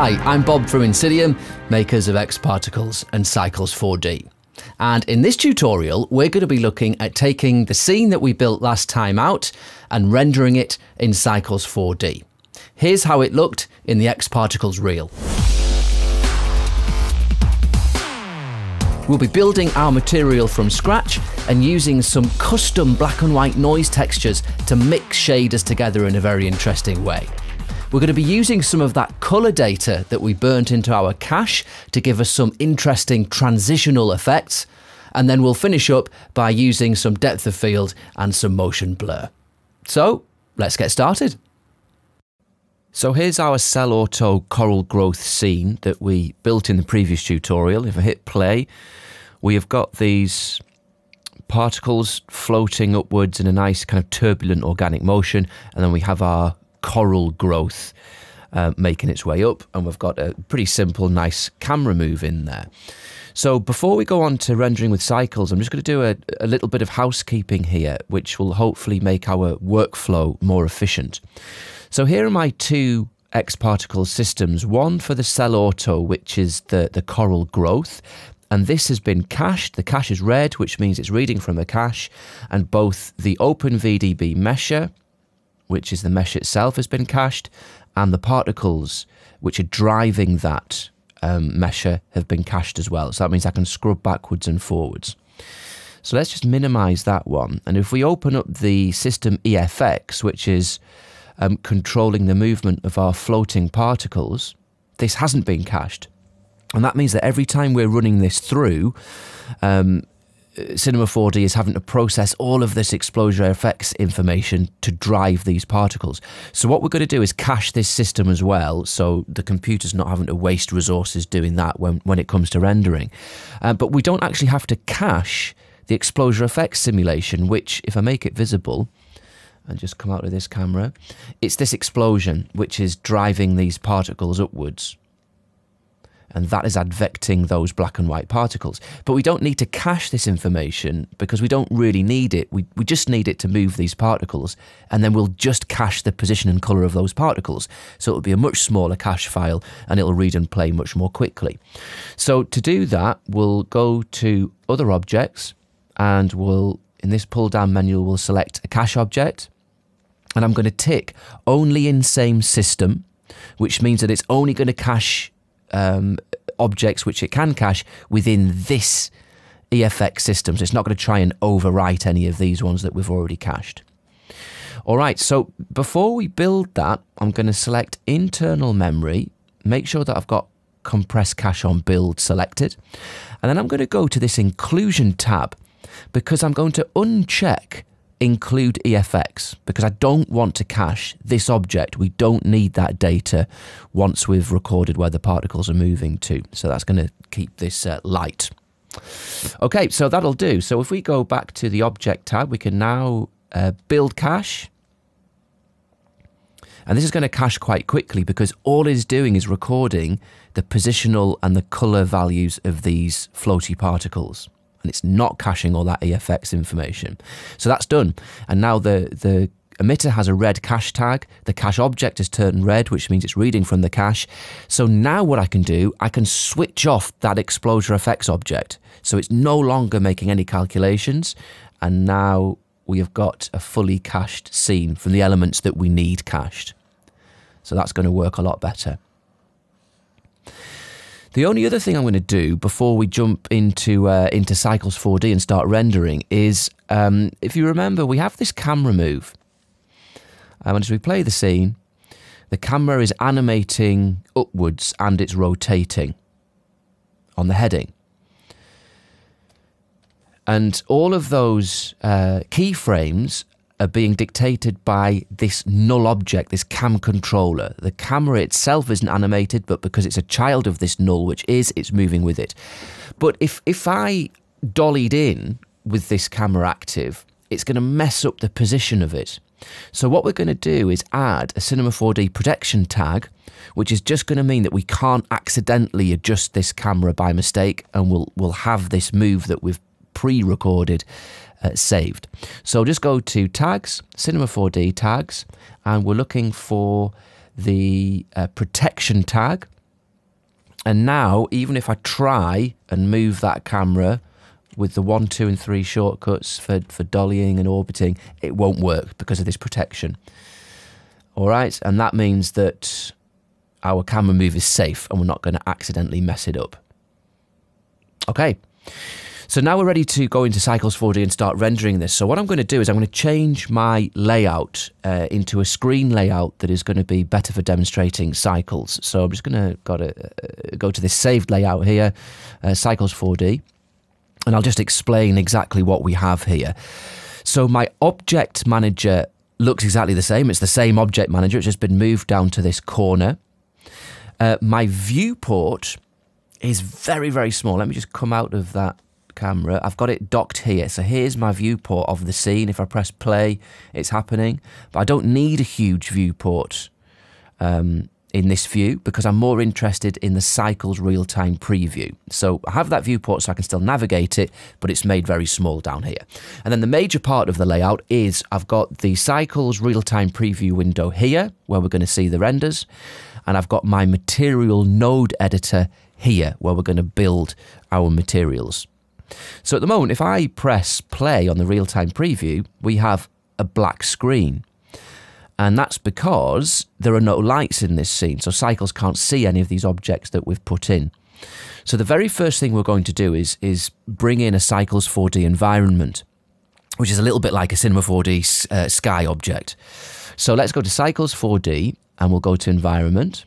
Hi, I'm Bob from INSYDIUM, makers of X Particles and Cycles 4D. And in this tutorial, we're going to be looking at taking the scene that we built last time out and rendering it in Cycles 4D. Here's how it looked in the X Particles reel. We'll be building our material from scratch and using some custom black and white noise textures to mix shaders together in a very interesting way. We're going to be using some of that colour data that we burnt into our cache to give us some interesting transitional effects. And then we'll finish up by using some depth of field and some motion blur. So let's get started. So here's our Cell Auto coral growth scene that we built in the previous tutorial. If I hit play, we have got these particles floating upwards in a nice kind of turbulent organic motion. And then we have our coral growth uh, making its way up. And we've got a pretty simple, nice camera move in there. So before we go on to rendering with cycles, I'm just going to do a, a little bit of housekeeping here, which will hopefully make our workflow more efficient. So here are my two X particle systems, one for the cell auto, which is the, the coral growth, and this has been cached. The cache is red, which means it's reading from a cache, and both the OpenVDB mesher which is the mesh itself, has been cached, and the particles which are driving that um, mesher have been cached as well. So that means I can scrub backwards and forwards. So let's just minimize that one. And if we open up the system EFX, which is um, controlling the movement of our floating particles, this hasn't been cached. And that means that every time we're running this through, um, Cinema 4D is having to process all of this ExplosiaFX information to drive these particles. So what we're going to do is cache this system as well, so the computer's not having to waste resources doing that when, when it comes to rendering. Uh, but we don't actually have to cache the ExplosiaFX simulation, which, if I make it visible, and just come out of this camera, it's this explosion which is driving these particles upwards and that is advecting those black and white particles. But we don't need to cache this information because we don't really need it. We, we just need it to move these particles, and then we'll just cache the position and colour of those particles. So it'll be a much smaller cache file, and it'll read and play much more quickly. So to do that, we'll go to Other Objects, and we'll, in this pull-down menu, we'll select a cache object, and I'm going to tick only in same system, which means that it's only going to cache um, objects which it can cache within this EFX system. So it's not going to try and overwrite any of these ones that we've already cached. All right, so before we build that, I'm going to select internal memory, make sure that I've got compress cache on build selected, and then I'm going to go to this inclusion tab because I'm going to uncheck include EFX because I don't want to cache this object. We don't need that data once we've recorded where the particles are moving to. So that's going to keep this uh, light. Okay, so that'll do. So if we go back to the object tab, we can now uh, build cache. And this is going to cache quite quickly because all it's doing is recording the positional and the color values of these floaty particles and it's not caching all that EFX information. So that's done. And now the, the emitter has a red cache tag. The cache object is turned red, which means it's reading from the cache. So now what I can do, I can switch off that ExplosiaFX object. So it's no longer making any calculations. And now we have got a fully cached scene from the elements that we need cached. So that's going to work a lot better. The only other thing I'm going to do before we jump into uh, into Cycles 4D and start rendering is, um, if you remember, we have this camera move. And as we play the scene, the camera is animating upwards and it's rotating on the heading. And all of those uh, keyframes are being dictated by this null object, this cam controller. The camera itself isn't animated, but because it's a child of this null, which is, it's moving with it. But if, if I dollied in with this camera active, it's going to mess up the position of it. So what we're going to do is add a Cinema 4D protection tag, which is just going to mean that we can't accidentally adjust this camera by mistake, and we'll we'll have this move that we've pre-recorded uh, saved. So just go to tags, Cinema 4D tags, and we're looking for the uh, protection tag. And now, even if I try and move that camera with the one, two, and three shortcuts for, for dollying and orbiting, it won't work because of this protection. All right, and that means that our camera move is safe and we're not going to accidentally mess it up. Okay, so now we're ready to go into Cycles 4D and start rendering this. So what I'm going to do is I'm going to change my layout uh, into a screen layout that is going to be better for demonstrating cycles. So I'm just going to go to, uh, go to this saved layout here, uh, Cycles 4D, and I'll just explain exactly what we have here. So my object manager looks exactly the same. It's the same object manager. It's just been moved down to this corner. Uh, my viewport is very, very small. Let me just come out of that camera. I've got it docked here. So here's my viewport of the scene. If I press play, it's happening. But I don't need a huge viewport um, in this view because I'm more interested in the cycles real-time preview. So I have that viewport so I can still navigate it, but it's made very small down here. And then the major part of the layout is I've got the cycles real-time preview window here where we're going to see the renders. And I've got my material node editor here where we're going to build our materials. So at the moment, if I press play on the real-time preview, we have a black screen. And that's because there are no lights in this scene, so Cycles can't see any of these objects that we've put in. So the very first thing we're going to do is, is bring in a Cycles 4D environment, which is a little bit like a Cinema 4D uh, sky object. So let's go to Cycles 4D and we'll go to Environment.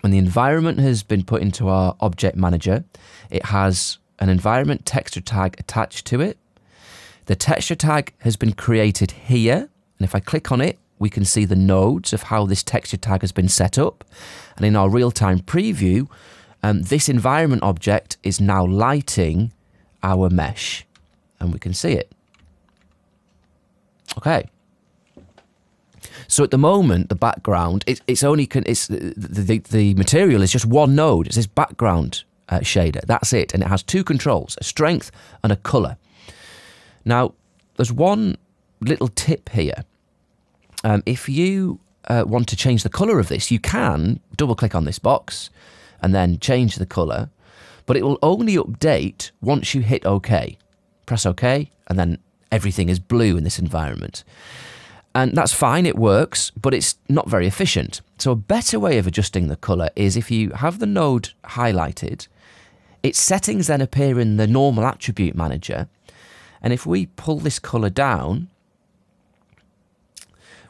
When the environment has been put into our object manager, it has an environment texture tag attached to it. The texture tag has been created here. And if I click on it, we can see the nodes of how this texture tag has been set up. And in our real-time preview, um, this environment object is now lighting our mesh. And we can see it. Okay. So at the moment, the background, it, it's only, it's the, the, the material is just one node. It's this background uh, shader. That's it. And it has two controls, a strength and a color. Now, there's one little tip here. Um, if you uh, want to change the color of this, you can double click on this box and then change the color, but it will only update once you hit OK. Press OK, and then everything is blue in this environment. And that's fine, it works, but it's not very efficient. So a better way of adjusting the color is if you have the node highlighted its settings then appear in the normal attribute manager. And if we pull this color down,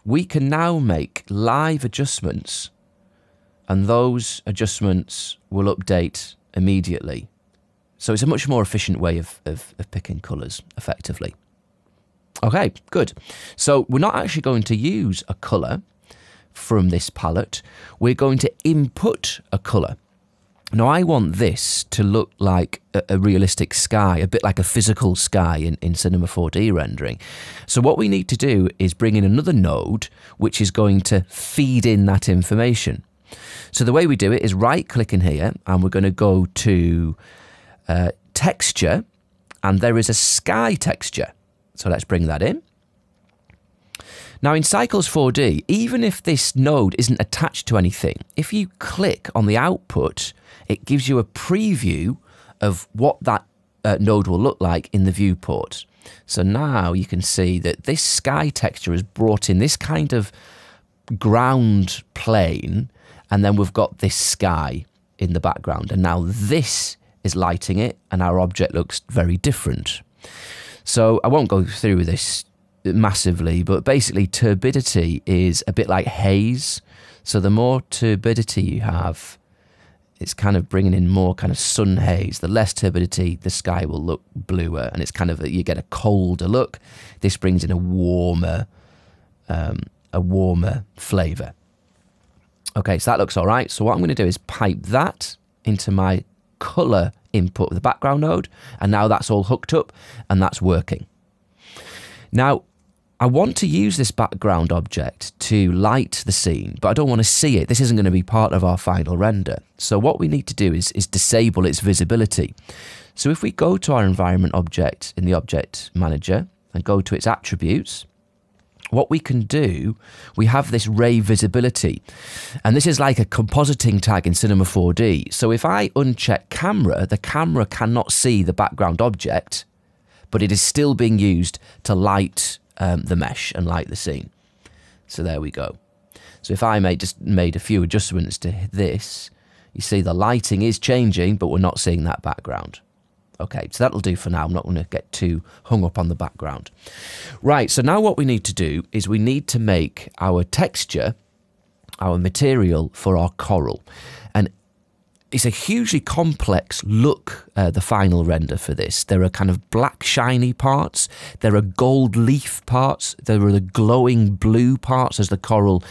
we can now make live adjustments and those adjustments will update immediately. So it's a much more efficient way of, of, of picking colours effectively. Okay, good. So we're not actually going to use a colour from this palette. We're going to input a colour. Now, I want this to look like a, a, realistic sky, a bit like a physical sky in, in Cinema 4D rendering. So what we need to do is bring in another node, which is going to feed in that information. So the way we do it is right-click in here, and we're going to go to uh, Texture, and there is a sky texture. So let's bring that in. Now in Cycles 4D, even if this node isn't attached to anything, if you click on the output, it gives you a preview of what that uh, node will look like in the viewport. So now you can see that this sky texture has brought in this kind of ground plane, and then we've got this sky in the background. And now this is lighting it, and our object looks very different. So I won't go through this massively, but basically turbidity is a bit like haze. So the more turbidity you have, it's kind of bringing in more kind of sun haze. The less turbidity, the sky will look bluer, and it's kind of you get a colder look. This brings in a warmer, um, a warmer flavour. Okay, so that looks all right. So what I'm going to do is pipe that into my colour input of the background node, and now that's all hooked up and that's working. Now, I want to use this background object to light the scene, but I don't want to see it. This isn't going to be part of our final render. So what we need to do is, is disable its visibility. So if we go to our environment object in the object manager and go to its attributes, what we can do, we have this ray visibility. And this is like a compositing tag in Cinema 4D. So if I uncheck camera, the camera cannot see the background object, but it is still being used to light um, the mesh and light the scene. So there we go. So if I made just made a few adjustments to this, you see the lighting is changing, but we're not seeing that background. Okay, so that'll do for now. I'm not going to get too hung up on the background. Right, so now what we need to do is we need to make our texture, our material for our coral. It's a hugely complex look, uh, the final render for this. There are kind of black shiny parts, there are gold leaf parts, there are the glowing blue parts as the coral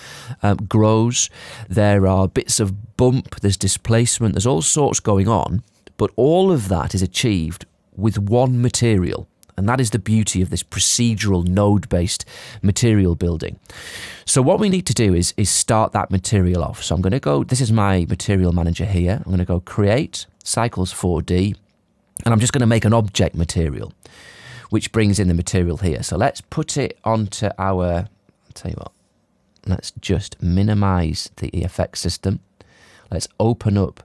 um, grows, there are bits of bump, there's displacement, there's all sorts going on. But all of that is achieved with one material. And that is the beauty of this procedural node based material building. So, what we need to do is, is start that material off. So, I'm going to go, this is my material manager here. I'm going to go create cycles 4D, and I'm just going to make an object material, which brings in the material here. So, let's put it onto our, I'll tell you what, let's just minimize the EFX system. Let's open up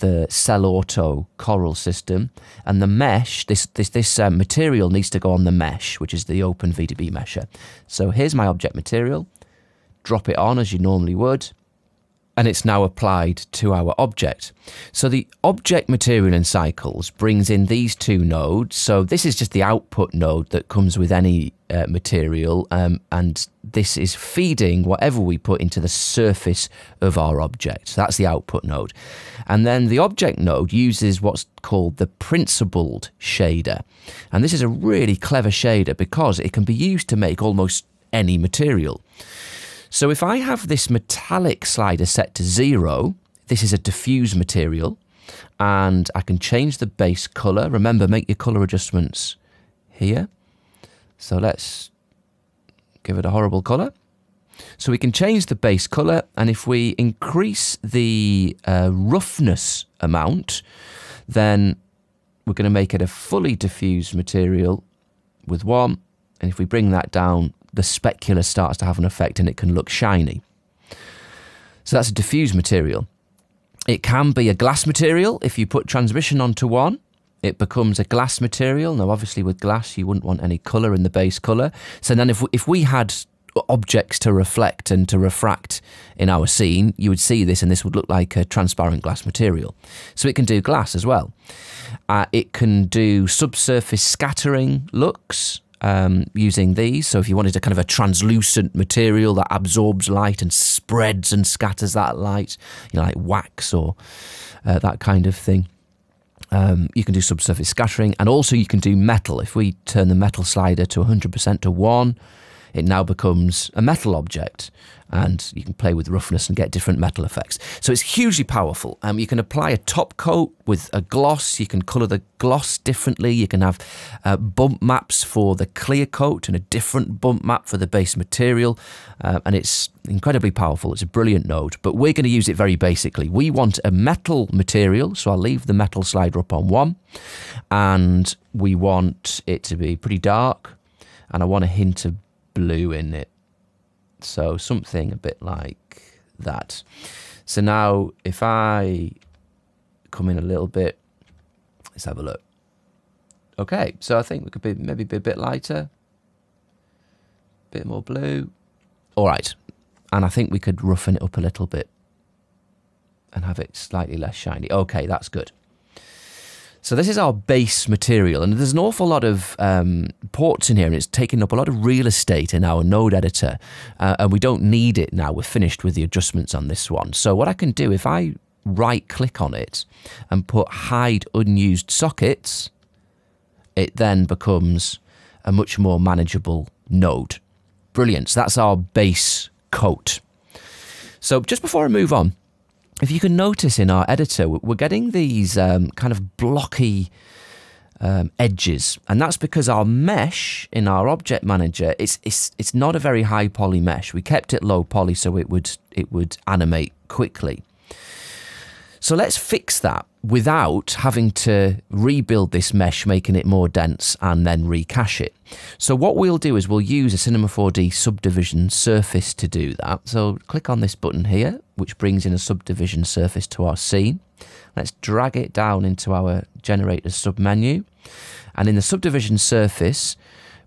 the Cellauto Coral system, and the mesh. This this this uh, material needs to go on the mesh, which is the Open VDB mesher. So here's my object material. Drop it on as you normally would and it's now applied to our object. So the object material in cycles brings in these two nodes. So this is just the output node that comes with any uh, material, um, and this is feeding whatever we put into the surface of our object. So that's the output node. And then the object node uses what's called the principled shader. And this is a really clever shader because it can be used to make almost any material. So if I have this metallic slider set to zero, this is a diffuse material, and I can change the base color. Remember, make your color adjustments here. So let's give it a horrible color. So we can change the base color, and if we increase the uh, roughness amount, then we're going to make it a fully diffused material with one. And if we bring that down, the specular starts to have an effect and it can look shiny. So that's a diffuse material. It can be a glass material. If you put transmission onto one, it becomes a glass material. Now, obviously, with glass, you wouldn't want any colour in the base colour. So then, if we, if we had objects to reflect and to refract in our scene, you would see this, and this would look like a transparent glass material. So it can do glass as well. Uh, it can do subsurface scattering looks um, using these. So if you wanted a kind of a translucent material that absorbs light and spreads and scatters that light, you know, like wax or uh, that kind of thing. Um, you can do subsurface scattering and also you can do metal. If we turn the metal slider to 100% to 1, it now becomes a metal object and you can play with roughness and get different metal effects. So it's hugely powerful. Um, you can apply a top coat with a gloss. You can colour the gloss differently. You can have uh, bump maps for the clear coat and a different bump map for the base material. Uh, and it's incredibly powerful. It's a brilliant node, but we're going to use it very basically. We want a metal material, so I'll leave the metal slider up on one. And we want it to be pretty dark. And I want a hint of blue in it so something a bit like that. So now if I come in a little bit, let's have a look. Okay, so I think we could be maybe be a bit lighter, a bit more blue. All right, and I think we could roughen it up a little bit and have it slightly less shiny. Okay, that's good. So this is our base material, and there's an awful lot of um, ports in here, and it's taking up a lot of real estate in our node editor, uh, and we don't need it now. We're finished with the adjustments on this one. So what I can do, if I right-click on it and put Hide Unused Sockets, it then becomes a much more manageable node. Brilliant. So that's our base coat. So just before I move on, if you can notice in our editor, we're getting these um, kind of blocky um, edges, and that's because our mesh in our object manager it's, it's it's not a very high poly mesh. We kept it low poly so it would it would animate quickly. So let's fix that. Without having to rebuild this mesh, making it more dense and then recache it. So what we'll do is we'll use a Cinema 4D subdivision surface to do that. So click on this button here, which brings in a subdivision surface to our scene. Let's drag it down into our generator submenu. And in the subdivision surface,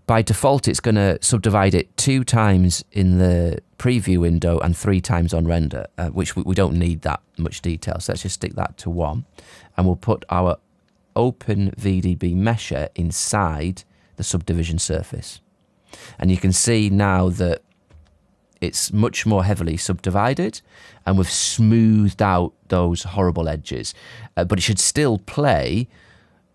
by default, it's going to subdivide it two times in the preview window and three times on render, uh, which we, we, don't need that much detail. So let's just stick that to one. And we'll put our open VDB mesher inside the subdivision surface. And you can see now that it's much more heavily subdivided and we've smoothed out those horrible edges. Uh, but it should still play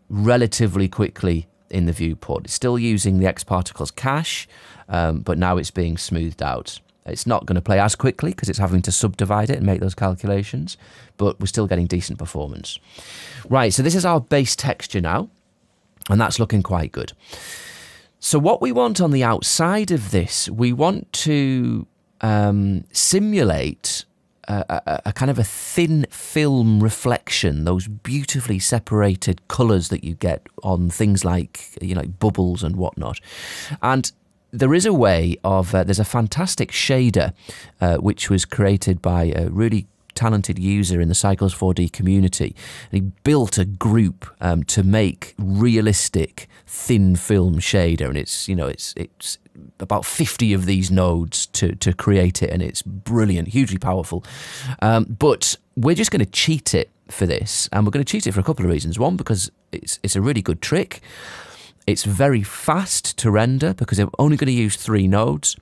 relatively quickly in the viewport. It's still using the X Particles cache, um, but now it's being smoothed out. It's not going to play as quickly because it's having to subdivide it and make those calculations, but we're still getting decent performance. Right, so this is our base texture now, and that's looking quite good. So what we want on the outside of this, we want to um, simulate a, a, a, kind of a thin film reflection, those beautifully separated colours that you get on things like you know bubbles and whatnot, and there is a way of uh, there's a fantastic shader uh, which was created by a really talented user in the Cycles 4D community. And he built a group um, to make realistic thin film shader, and it's you know it's it's about 50 of these nodes to, to create it, and it's brilliant, hugely powerful. Um, but we're just going to cheat it for this, and we're going to cheat it for a couple of reasons. One, because it's, it's a really good trick. It's very fast to render because they're only going to use three nodes.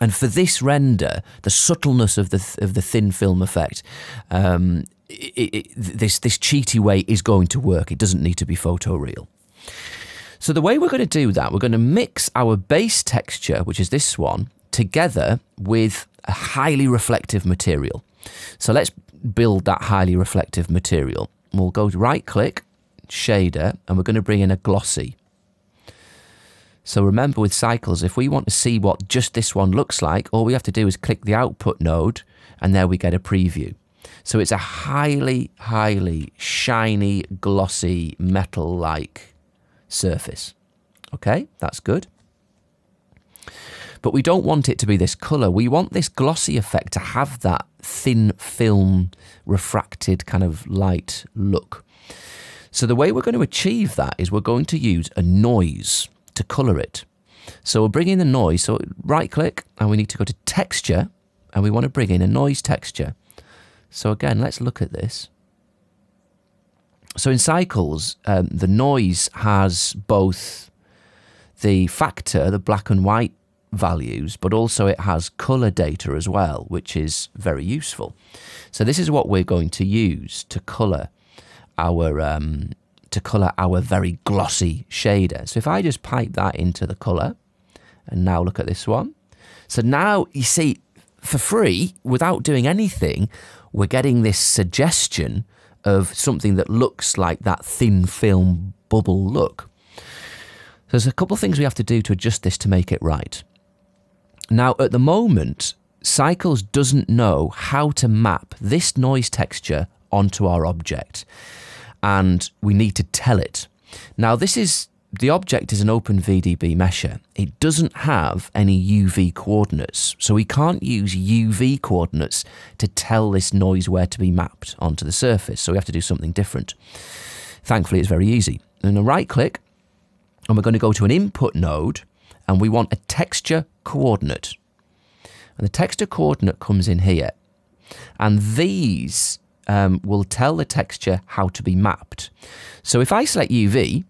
And for this render, the subtleness of the of the thin film effect, um, it, it, this this cheaty way is going to work. It doesn't need to be photoreal. So the way we're going to do that, we're going to mix our base texture, which is this one, together with a highly reflective material. So let's build that highly reflective material. We'll go right click, shader, and we're going to bring in a glossy. So remember with cycles, if we want to see what just this one looks like, all we have to do is click the output node and there we get a preview. So it's a highly, highly shiny, glossy, metal-like surface. Okay, that's good. But we don't want it to be this colour. We want this glossy effect to have that thin film refracted kind of light look. So the way we're going to achieve that is we're going to use a noise to colour it. So we'll bring in the noise. So right click and we need to go to texture and we want to bring in a noise texture. So again, let's look at this. So in cycles, um, the noise has both the factor, the black and white values, but also it has color data as well, which is very useful. So this is what we're going to use to color our um, to color our very glossy shader. So if I just pipe that into the color, and now look at this one. So now you see, for free, without doing anything, we're getting this suggestion of something that looks like that thin film bubble look. There's a couple of things we have to do to adjust this to make it right. Now, at the moment, Cycles doesn't know how to map this noise texture onto our object, and we need to tell it. Now, this is the object is an open VDB mesher. It doesn't have any UV coordinates, so we can't use UV coordinates to tell this noise where to be mapped onto the surface, so we have to do something different. Thankfully, it's very easy. And a right click, and we're going to go to an input node, and we want a texture coordinate. And the texture coordinate comes in here. And these um, will tell the texture how to be mapped. So if I select UV,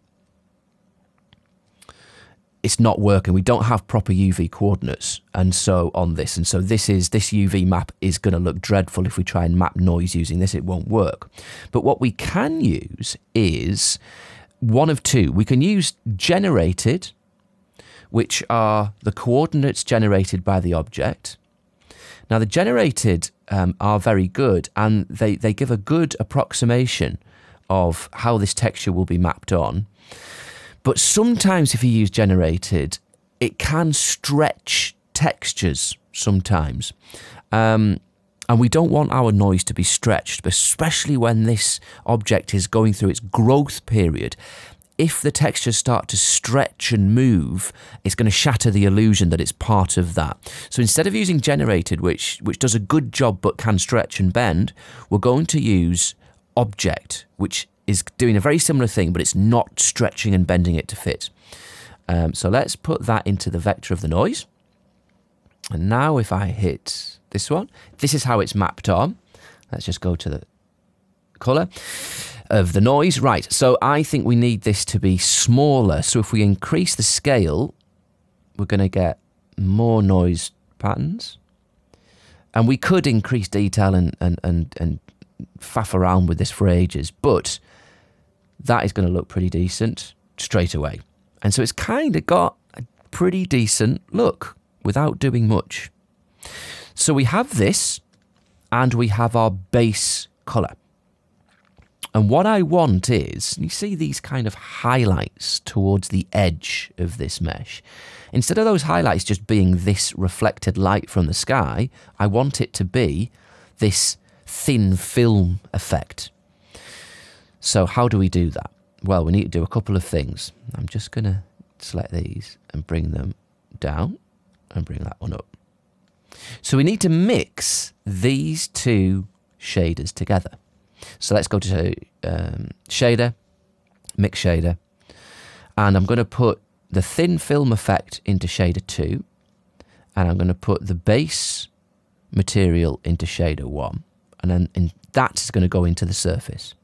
it's not working. We don't have proper UV coordinates, and so on this, and so this is this UV map is going to look dreadful if we try and map noise using this. It won't work. But what we can use is one of two. We can use generated, which are the coordinates generated by the object. Now the generated um, are very good, and they they give a good approximation of how this texture will be mapped on. But sometimes, if you use generated, it can stretch textures sometimes. Um, And we don't want our noise to be stretched, especially when this object is going through its growth period. If the textures start to stretch and move, it's going to shatter the illusion that it's part of that. So instead of using generated, which, which does a good job but can stretch and bend, we're going to use object, which is doing a very similar thing, but it's not stretching and bending it to fit. Um, so let's put that into the vector of the noise. And now if I hit this one, this is how it's mapped on. Let's just go to the color of the noise. Right, so I think we need this to be smaller. So if we increase the scale, we're going to get more noise patterns. And we could increase detail and, and, and, and faff around with this for ages, but that is going to look pretty decent straight away. And so it's kind of got a pretty decent look without doing much. So we have this and we have our base colour. And what I want is, you see these kind of highlights towards the edge of this mesh. Instead of those highlights just being this reflected light from the sky, I want it to be this thin film effect. So how do we do that? Well, we need to do a couple of things. I'm just going to select these and bring them down and bring that one up. So we need to mix these two shaders together. So let's go to um, shader, mix shader, and I'm going to put the thin film effect into shader 2, and I'm going to put the base material into shader 1, and then in, that's going to go into the surface.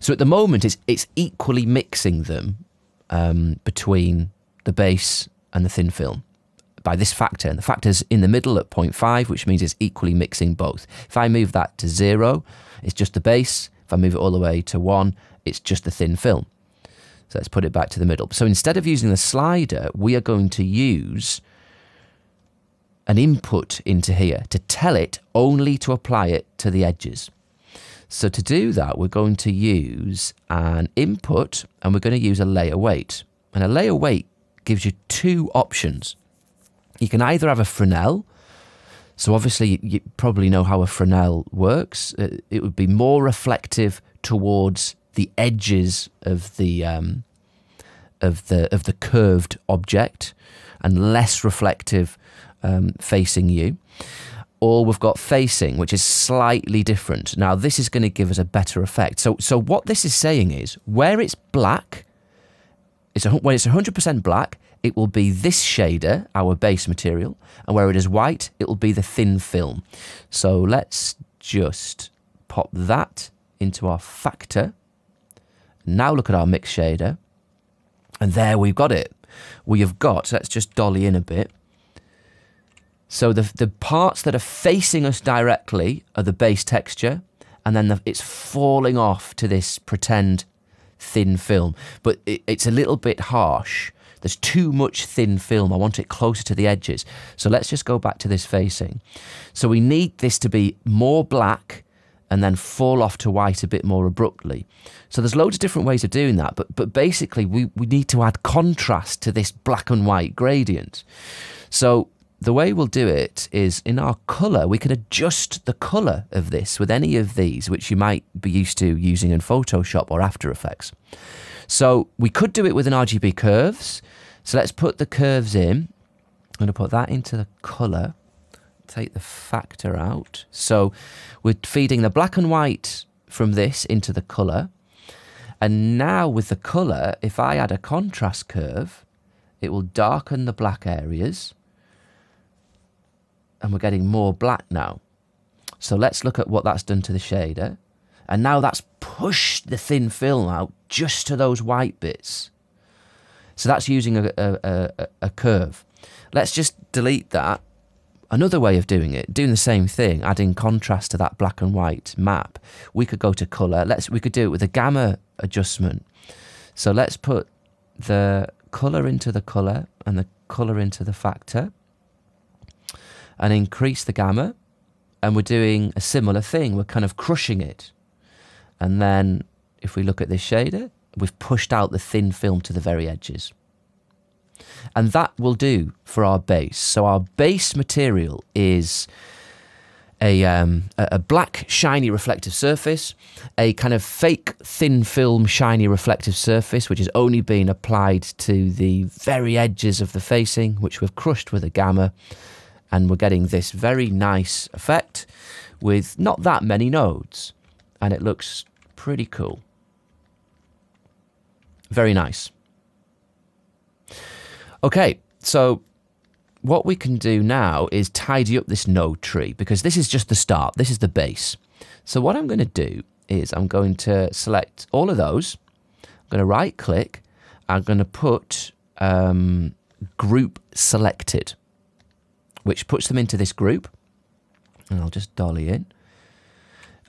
So at the moment, it's, it's equally mixing them um, between the base and the thin film by this factor. And the factor's in the middle at 0.5, which means it's equally mixing both. If I move that to zero, it's just the base. If I move it all the way to one, it's just the thin film. So let's put it back to the middle. So instead of using the slider, we are going to use an input into here to tell it only to apply it to the edges. So to do that, we're going to use an input and we're going to use a layer weight. And a layer weight gives you two options. You can either have a Fresnel, so obviously you probably know how a Fresnel works. Uh, it would be more reflective towards the edges of the um, of the of the curved object, and less reflective um, facing you. Or we've got facing, which is slightly different. Now this is going to give us a better effect. So so what this is saying is where it's black, it's a, when it's 100% black, it will be this shader, our base material, and where it is white, it will be the thin film. So let's just pop that into our factor. Now look at our mix shader, and there we've got it. We have got, let's just dolly in a bit. So the, the parts that are facing us directly are the base texture, and then the, it's falling off to this pretend thin film. But it, it's a little bit harsh there's too much thin film. I want it closer to the edges. So let's just go back to this facing. So we need this to be more black and then fall off to white a bit more abruptly. So there's loads of different ways of doing that, but, but basically we, we need to add contrast to this black and white gradient. So the way we'll do it is in our colour, we can adjust the colour of this with any of these, which you might be used to using in Photoshop or After Effects. So we could do it with an RGB curves. So let's put the curves in. I'm going to put that into the colour. Take the factor out. So we're feeding the black and white from this into the colour. And now with the colour, if I add a contrast curve, it will darken the black areas. And we're getting more black now. So let's look at what that's done to the shader. And now that's pushed the thin film out just to those white bits. So that's using a, a, a, a curve. Let's just delete that. Another way of doing it, doing the same thing, adding contrast to that black and white map. We could go to color. Let's we could do it with a gamma adjustment. So let's put the color into the color and the color into the factor and increase the gamma. And we're doing a similar thing. We're kind of crushing it. And then if we look at this shader, we've pushed out the thin film to the very edges. And that will do for our base. So our base material is a, um, a black shiny reflective surface, a kind of fake thin film shiny reflective surface, which is only being applied to the very edges of the facing, which we've crushed with a gamma. And we're getting this very nice effect with not that many nodes. And it looks pretty cool. Very nice. Okay, so what we can do now is tidy up this node tree because this is just the start. This is the base. So what I'm going to do is I'm going to select all of those. I'm going to right click. I'm going to put um, group selected, which puts them into this group. And I'll just dolly in.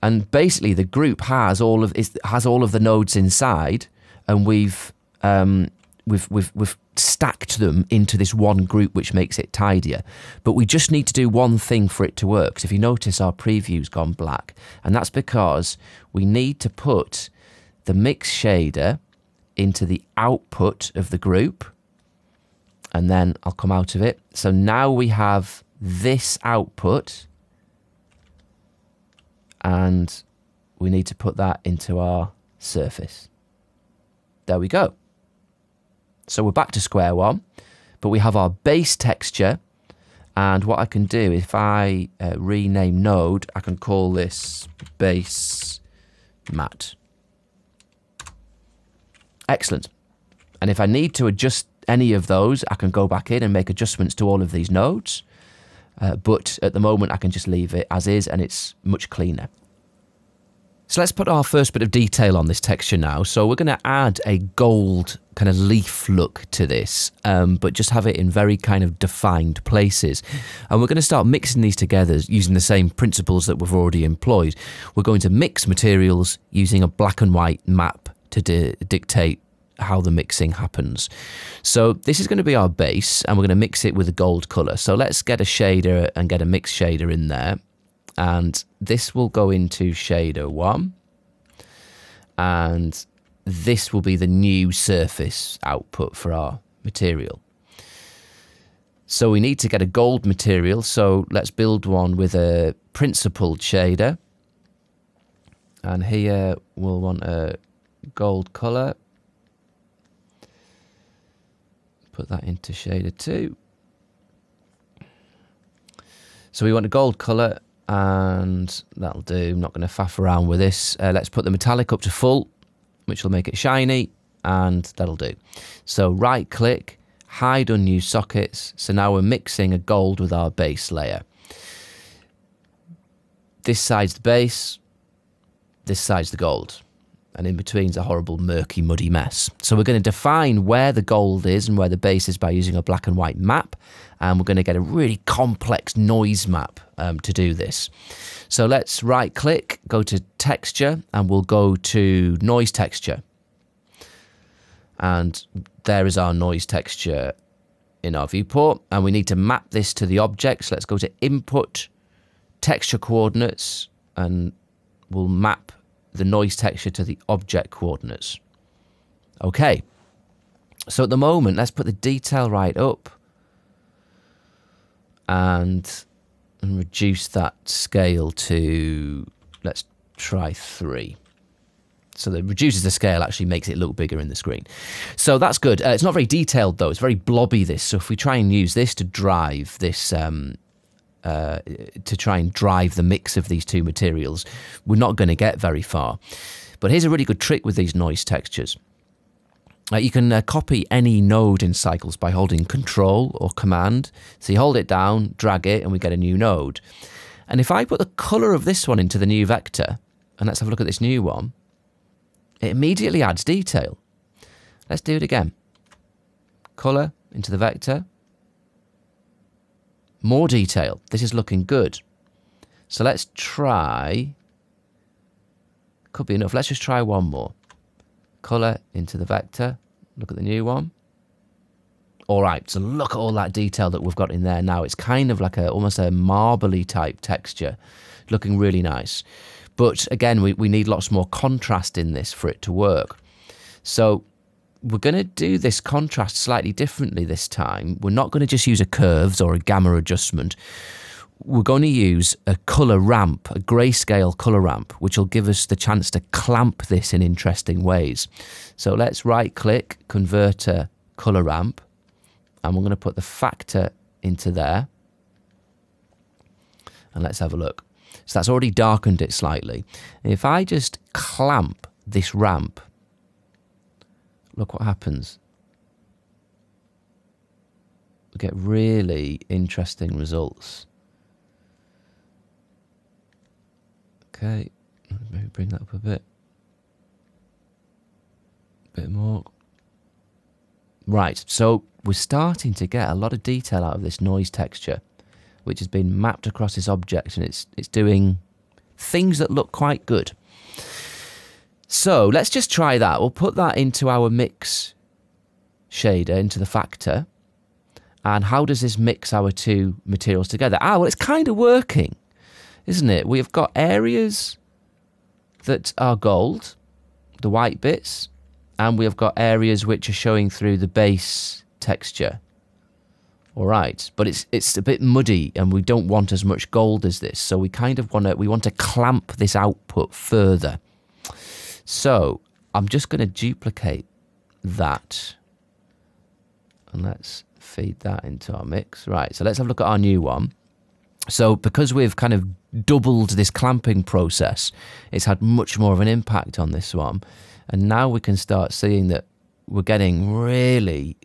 And basically the group has all of has all of the nodes inside and we've um, we've we've we've stacked them into this one group, which makes it tidier. But we just need to do one thing for it to work. Because if you notice, our preview's gone black, and that's because we need to put the mix shader into the output of the group, and then I'll come out of it. So now we have this output, and we need to put that into our surface. There we go. So we're back to square one, but we have our base texture. And what I can do, if I uh, rename node, I can call this base mat. Excellent. And if I need to adjust any of those, I can go back in and make adjustments to all of these nodes. Uh, but at the moment, I can just leave it as is and it's much cleaner. So let's put our first bit of detail on this texture now. So we're going to add a gold kind of leaf look to this, um, but just have it in very kind of defined places. And we're going to start mixing these together using the same principles that we've already employed. We're going to mix materials using a black and white map to di dictate how the mixing happens. So this is going to be our base and we're going to mix it with a gold colour. So let's get a shader and get a mix shader in there and this will go into shader 1 and this will be the new surface output for our material. So we need to get a gold material, so let's build one with a principled shader. And here we'll want a gold colour. Put that into shader 2. So we want a gold colour and that'll do. I'm not going to faff around with this. Uh, let's put the metallic up to full, which will make it shiny, and that'll do. So right click, hide unused sockets. So now we're mixing a gold with our base layer. This side's the base, this side's the gold. And in between's a horrible, murky, muddy mess. So we're going to define where the gold is and where the base is by using a black and white map and we're going to get a really complex noise map um, to do this. So let's right click, go to texture, and we'll go to noise texture. And there is our noise texture in our viewport. And we need to map this to the object. So let's go to input, texture coordinates, and we'll map the noise texture to the object coordinates. Okay. So at the moment, let's put the detail right up and, and reduce that scale to, let's try three. So that reduces the scale, actually makes it look bigger in the screen. So that's good. Uh, it's not very detailed though. It's very blobby. This. So if we try and use this to drive this, um, uh, to try and drive the mix of these two materials, we're not going to get very far. But here's a really good trick with these noise textures. Uh, you can uh, copy any node in Cycles by holding Control or Command. So you hold it down, drag it, and we get a new node. And if I put the colour of this one into the new vector, and let's have a look at this new one, it immediately adds detail. Let's do it again. Colour into the vector. More detail. This is looking good. So let's try. Could be enough. Let's just try one more color into the vector. Look at the new one. All right, so look at all that detail that we've got in there now. It's kind of like a almost a marbly type texture, looking really nice. But again, we, we need lots more contrast in this for it to work. So we're going to do this contrast slightly differently this time. We're not going to just use a curves or a gamma adjustment. we're going to use a colour ramp, a grayscale colour ramp, which will give us the chance to clamp this in interesting ways. So let's right click, converter colour ramp, and we're going to put the factor into there. And let's have a look. So that's already darkened it slightly. If I just clamp this ramp, look what happens. We get really interesting results. Okay, maybe bring that up a bit. a Bit more. Right, so we're starting to get a lot of detail out of this noise texture, which has been mapped across this object, and it's it's doing things that look quite good. So let's just try that. We'll put that into our mix shader, into the factor. And how does this mix our two materials together? Ah, well, it's kind of working, isn't it? We've got areas that are gold, the white bits, and we've got areas which are showing through the base texture. All right, but it's it's a bit muddy, and we don't want as much gold as this, so we kind of want to we want to clamp this output further. So I'm just going to duplicate that, and let's feed that into our mix. Right, so let's have a look at our new one. So because we've kind of doubled this clamping process, it's had much more of an impact on this one. And now we can start seeing that we're getting really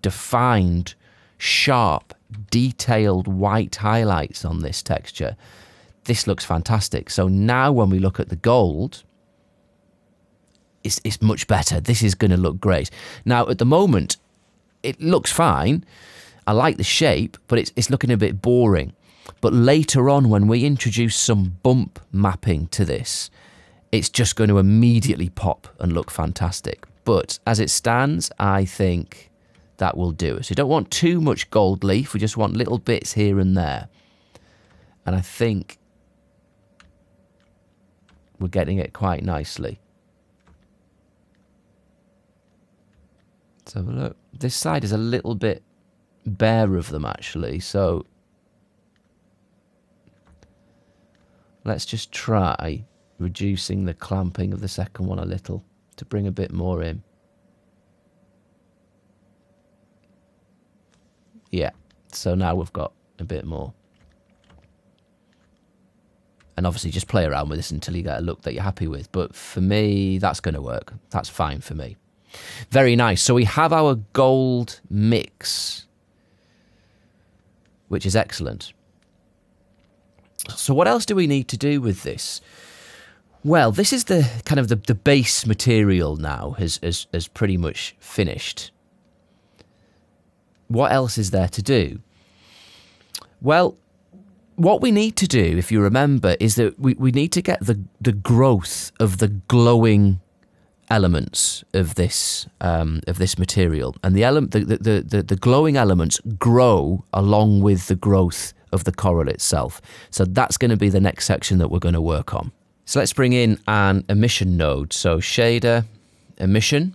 defined, sharp, detailed white highlights on this texture. This looks fantastic. So now when we look at the gold, it's, it's much better. This is going to look great. Now, at the moment, it looks fine. I like the shape, but it's, it's looking a bit boring. But later on, when we introduce some bump mapping to this, it's just going to immediately pop and look fantastic. But as it stands, I think that will do. So you don't want too much gold leaf. We just want little bits here and there. And I think we're getting it quite nicely. Let's have a look. This side is a little bit bare of them actually, so let's just try reducing the clamping of the second one a little to bring a bit more in. Yeah, so now we've got a bit more. And obviously just play around with this until you get a look that you're happy with. But for me, that's going to work. That's fine for me. Very nice. So we have our gold mix, which is excellent. So what else do we need to do with this? Well, this is the kind of the, the base material now has, has, has pretty much finished. What else is there to do? Well, what we need to do, if you remember, is that we, we need to get the, the growth of the glowing elements of this um, of this material, and the, element, the, the, the, the glowing elements grow along with the growth of the coral itself. So that's going to be the next section that we're going to work on. So let's bring in an emission node. So shader, emission.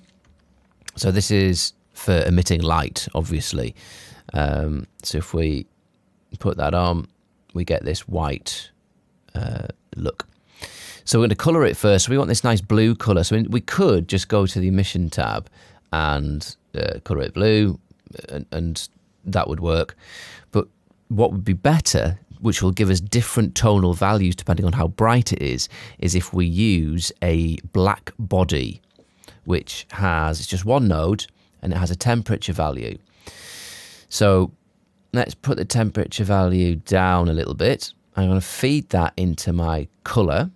So this is for emitting light, obviously. Um, so if we put that on, we get this white uh, look. So we're going to colour it first. We want this nice blue colour. So we could just go to the emission tab and uh, colour it blue, and, and that would work. But what would be better which will give us different tonal values depending on how bright it is, is if we use a black body, which has it's just one node and it has a temperature value. So let's put the temperature value down a little bit. I'm going to feed that into my color,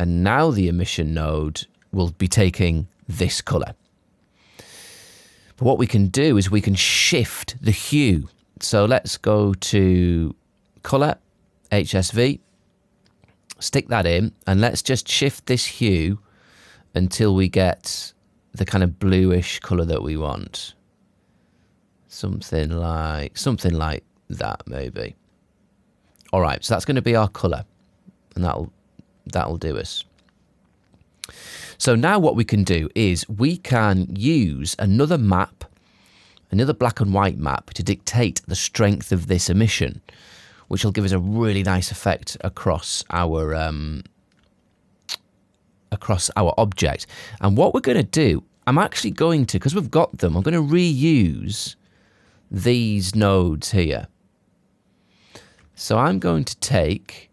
and now the emission node will be taking this color. But what we can do is we can shift the hue. So let's go to color HSV, stick that in, and let's just shift this hue until we get the kind of bluish colour that we want. Something like something like that, maybe. All right, so that's going to be our colour, and that'll that'll do us. So now what we can do is we can use another map, another black and white map to dictate the strength of this emission which will give us a really nice effect across our um, across our object. And what we're going to do, I'm actually going to, because we've got them, I'm going to reuse these nodes here. So I'm going to take,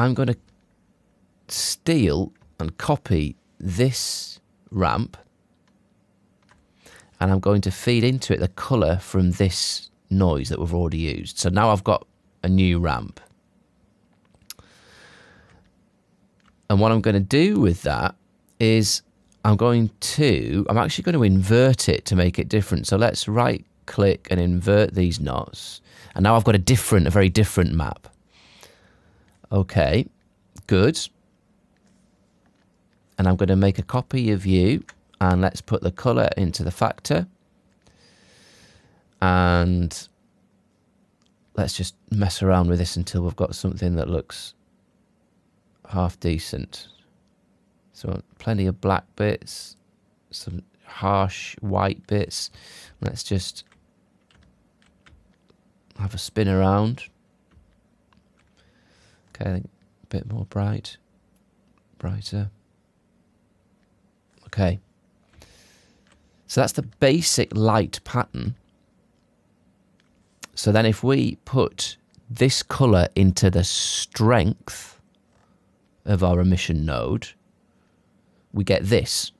I'm going to steal and copy this ramp and I'm going to feed into it the colour from this noise that we've already used. So now I've got a new ramp. And what I'm going to do with that is I'm going to, I'm actually going to invert it to make it different. So let's right click and invert these knots. And now I've got a different, a very different map. Okay, good. And I'm going to make a copy of you and let's put the color into the factor. And let's just mess around with this until we've got something that looks half decent. So plenty of black bits, some harsh white bits. Let's just have a spin around. Okay, a bit more bright, brighter. Okay. So that's the basic light pattern. So then if we put this colour into the strength of our emission node, we get this,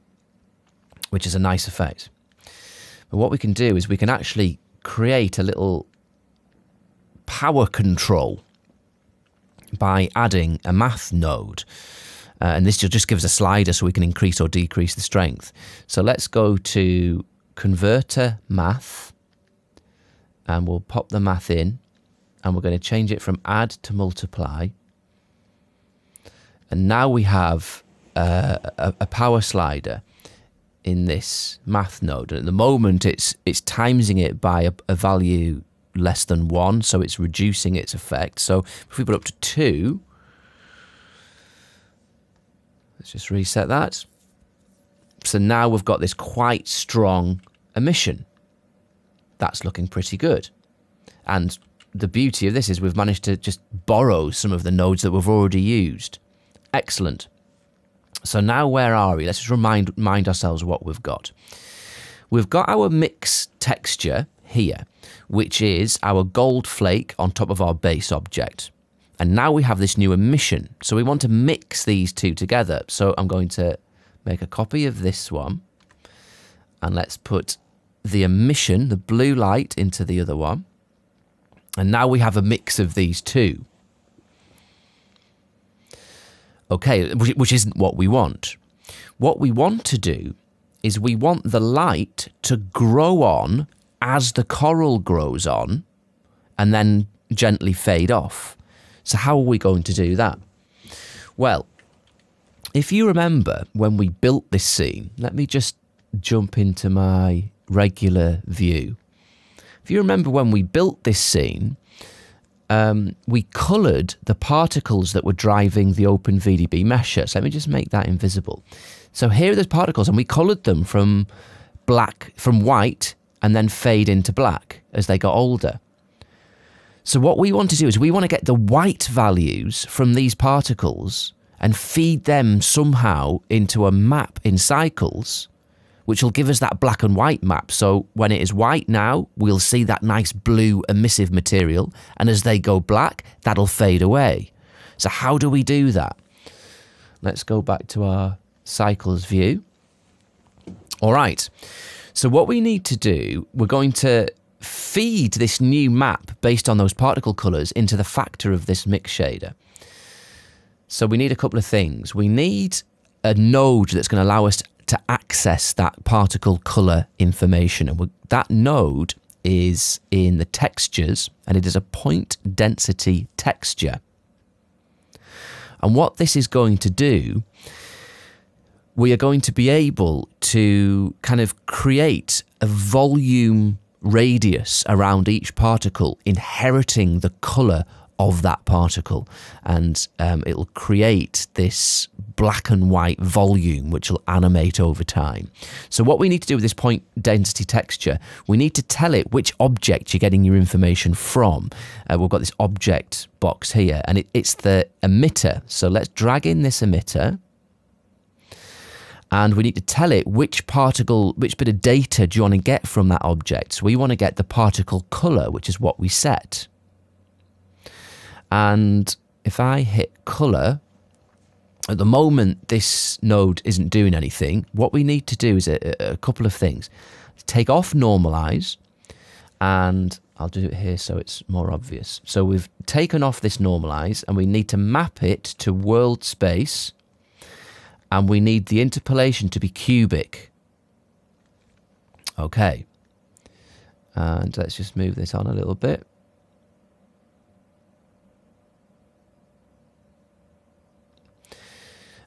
which is a nice effect. But what we can do is we can actually create a little power control by adding a math node. Uh, and this just gives a slider so we can increase or decrease the strength. So let's go to converter math and we'll pop the math in and we're going to change it from add to multiply. And now we have uh, a, a, power slider in this math node. And at the moment, it's it's timesing it by a, a, value less than one, so it's reducing its effect. So if we put up to two, let's just reset that. So now we've got this quite strong emission. That's looking pretty good. And the beauty of this is we've managed to just borrow some of the nodes that we've already used. Excellent. So now where are we? Let's just remind, remind ourselves what we've got. We've got our mix texture here, which is our gold flake on top of our base object. And now we have this new emission. So we want to mix these two together. So I'm going to make a copy of this one. And let's put the emission, the blue light, into the other one. And now we have a mix of these two. Okay, which isn't what we want. What we want to do is we want the light to grow on as the coral grows on and then gently fade off. So, how are we going to do that? Well, if you remember when we built this scene, let me just jump into my regular view. If you remember when we built this scene, um, we coloured the particles that were driving the OpenVDB mesher. So let me just make that invisible. So here are those particles, and we coloured them from black, from white, and then fade into black as they got older. So what we want to do is we want to get the white values from these particles and feed them somehow into a map in cycles which will give us that black and white map. So when it is white now, we'll see that nice blue emissive material. And as they go black, that'll fade away. So how do we do that? Let's go back to our cycles view. All right. So what we need to do, we're going to feed this new map based on those particle colors into the factor of this mix shader. So we need a couple of things. We need a node that's going to allow us to access that particle color information. And that node is in the textures and it is a point density texture. And what this is going to do, we are going to be able to kind of create a volume radius around each particle, inheriting the color of that particle and um, it'll create this black and white volume which will animate over time. So what we need to do with this point density texture, we need to tell it which object you're getting your information from. Uh, we've got this object box here and it, it's the emitter. So let's drag in this emitter and we need to tell it which particle, which bit of data do you want to get from that object. So we want to get the particle color, which is what we set. And if I hit color, at the moment this node isn't doing anything. What we need to do is a, a couple of things. Take off normalize and I'll do it here so it's more obvious. So we've taken off this normalize and we need to map it to world space and we need the interpolation to be cubic. Okay. And let's just move this on a little bit.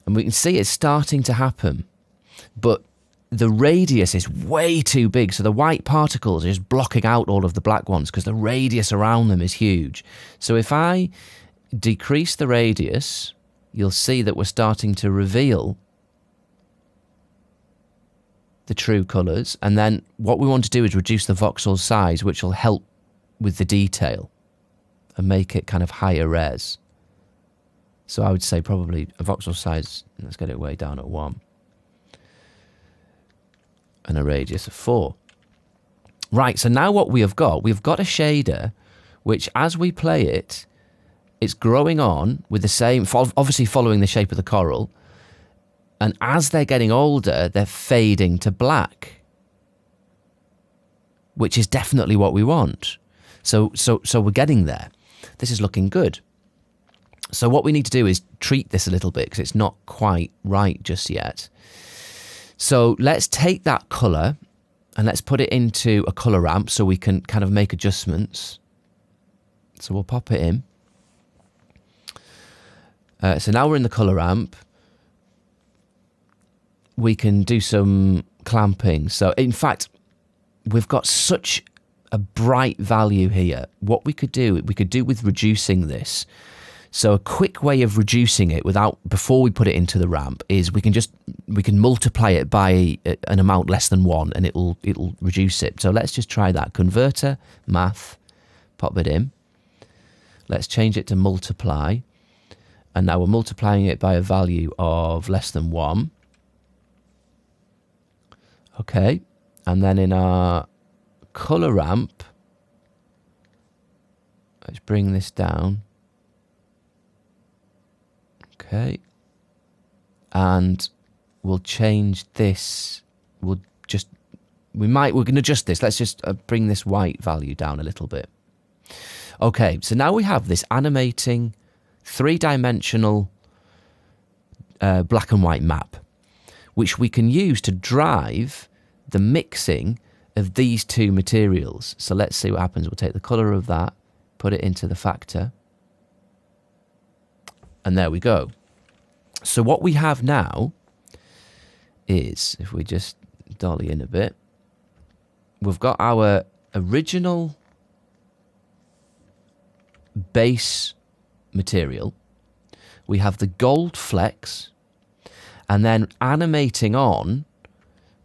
And we can see it's starting to happen. But the radius is way too big. So the white particles are just blocking out all of the black ones because the radius around them is huge. So if I decrease the radius, you'll see that we're starting to reveal the true colours. And then what we want to do is reduce the voxel size, which will help with the detail and make it kind of higher res. So I would say probably a voxel size, let's get it way down at 1. And a radius of 4. Right, so now what we have got, we've got a shader which as we play it, it's growing on with the same, obviously following the shape of the coral. And as they're getting older, they're fading to black, which is definitely what we want. So, so, so we're getting there. This is looking good. So what we need to do is treat this a little bit because it's not quite right just yet. So let's take that colour and let's put it into a colour ramp so we can kind of make adjustments. So we'll pop it in. Uh, so now we're in the colour ramp. We can do some clamping. So in fact, we've got such a bright value here. What we could do, we could do with reducing this so a quick way of reducing it without before we put it into the ramp is we can just we can multiply it by an amount less than one and it'll it'll reduce it. So let's just try that. Converter, math, pop it in. Let's change it to multiply. And now we're multiplying it by a value of less than one. Okay. And then in our color ramp, let's bring this down Okay. And we'll change this. We'll just, we might, we're going to adjust this. Let's just uh, bring this white value down a little bit. Okay, so now we have this animating three-dimensional uh, black and white map, which we can use to drive the mixing of these two materials. So let's see what happens. We'll take the colour of that, put it into the factor, and there we go. So what we have now is, if we just dolly in a bit, we've got our original base material. We have the gold flex. and then animating on,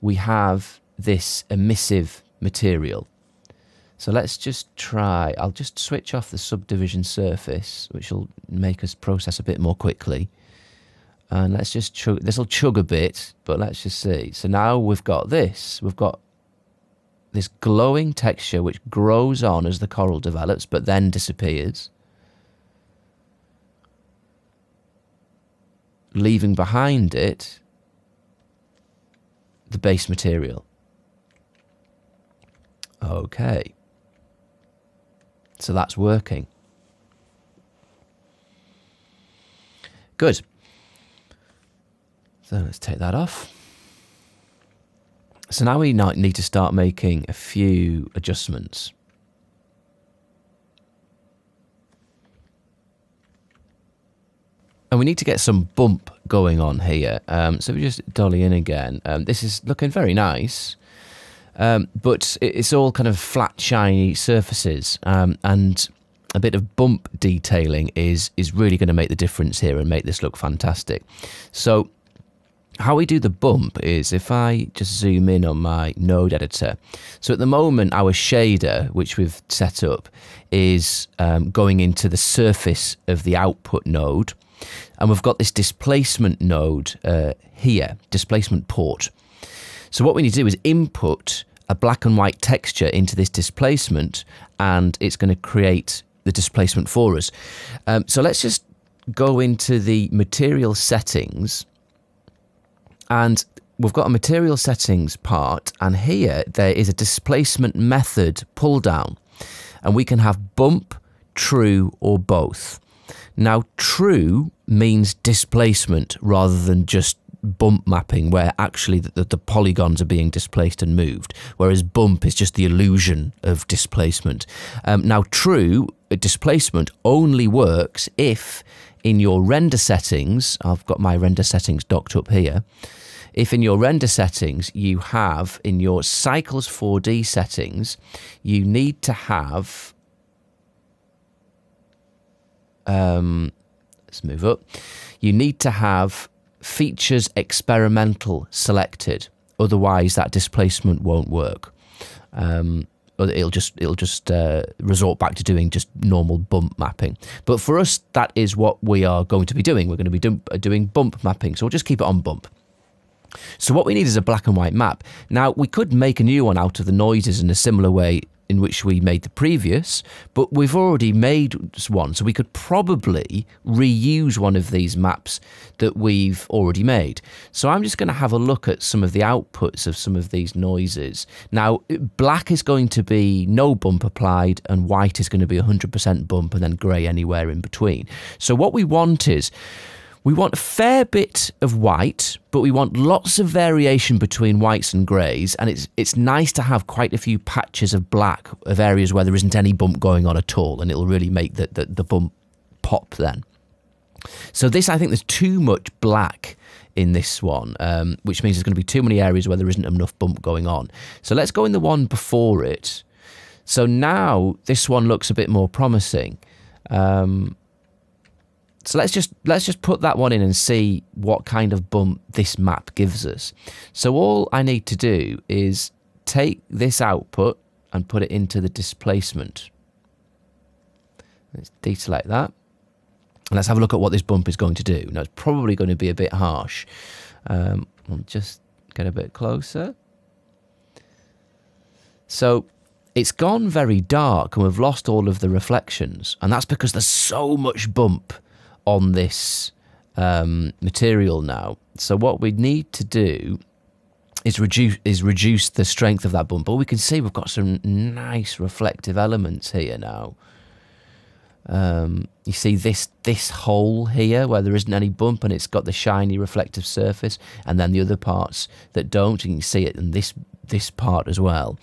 we have this emissive material. So let's just try, I'll just switch off the subdivision surface, which will make us process a bit more quickly. And let's just chug, this will chug a bit, but let's just see. So now we've got this, we've got this glowing texture which grows on as the coral develops, but then disappears. Leaving behind it the base material. Okay. So that's working. Good. So let's take that off. So now we need to start making a few adjustments. And we need to get some bump going on here. Um, so we just dolly in again. Um, this is looking very nice. Um, but it's all kind of flat, shiny surfaces. Um, and a bit of bump detailing is is really going to make the difference here and make this look fantastic. So how we do the bump is if I just zoom in on my node editor. So at the moment, our shader, which we've set up, is um, going into the surface of the output node. And we've got this displacement node uh, here, displacement port. So what we need to do is input a black and white texture into this displacement and it's going to create the displacement for us. Um, so let's just go into the material settings and we've got a material settings part and here there is a displacement method pull down and we can have bump, true or both. Now true means displacement rather than just bump mapping where actually the, the, polygons are being displaced and moved, whereas bump is just the illusion of displacement. Um, now, true displacement only works if in your render settings, I've got my render settings docked up here, if in your render settings you have in your Cycles 4D settings, you need to have, um, let's move up, you need to have features experimental selected. Otherwise, that displacement won't work. Um, it'll just it'll just uh, resort back to doing just normal bump mapping. But for us, that is what we are going to be doing. We're going to be do doing bump mapping, so we'll just keep it on bump. So what we need is a black and white map. Now we could make a new one out of the noises in a similar way in which we made the previous, but we've already made one, so we could probably reuse one of these maps that we've already made. So I'm just going to have a look at some of the outputs of some of these noises. Now, black is going to be no bump applied, and white is going to be 100% bump, and then grey anywhere in between. So what we want is we want a fair bit of white, but we want lots of variation between whites and greys, and it's it's nice to have quite a few patches of black of areas where there isn't any bump going on at all, and it'll really make the, the, the bump pop then. So this, I think there's too much black in this one, um, which means there's going to be too many areas where there isn't enough bump going on. So let's go in the one before it. So now this one looks a bit more promising. Um, so let's just let's just put that one in and see what kind of bump this map gives us. So all I need to do is take this output and put it into the displacement. Let's deselect that. And let's have a look at what this bump is going to do. Now it's probably going to be a bit harsh. Um, I'll just get a bit closer. So it's gone very dark and we've lost all of the reflections. And that's because there's so much bump on this um, material now. So what we need to do is reduce is reduce the strength of that bump. But we can see we've got some nice reflective elements here now. Um, you see this this hole here where there isn't any bump and it's got the shiny reflective surface, and then the other parts that don't, you can see it in this this part as well.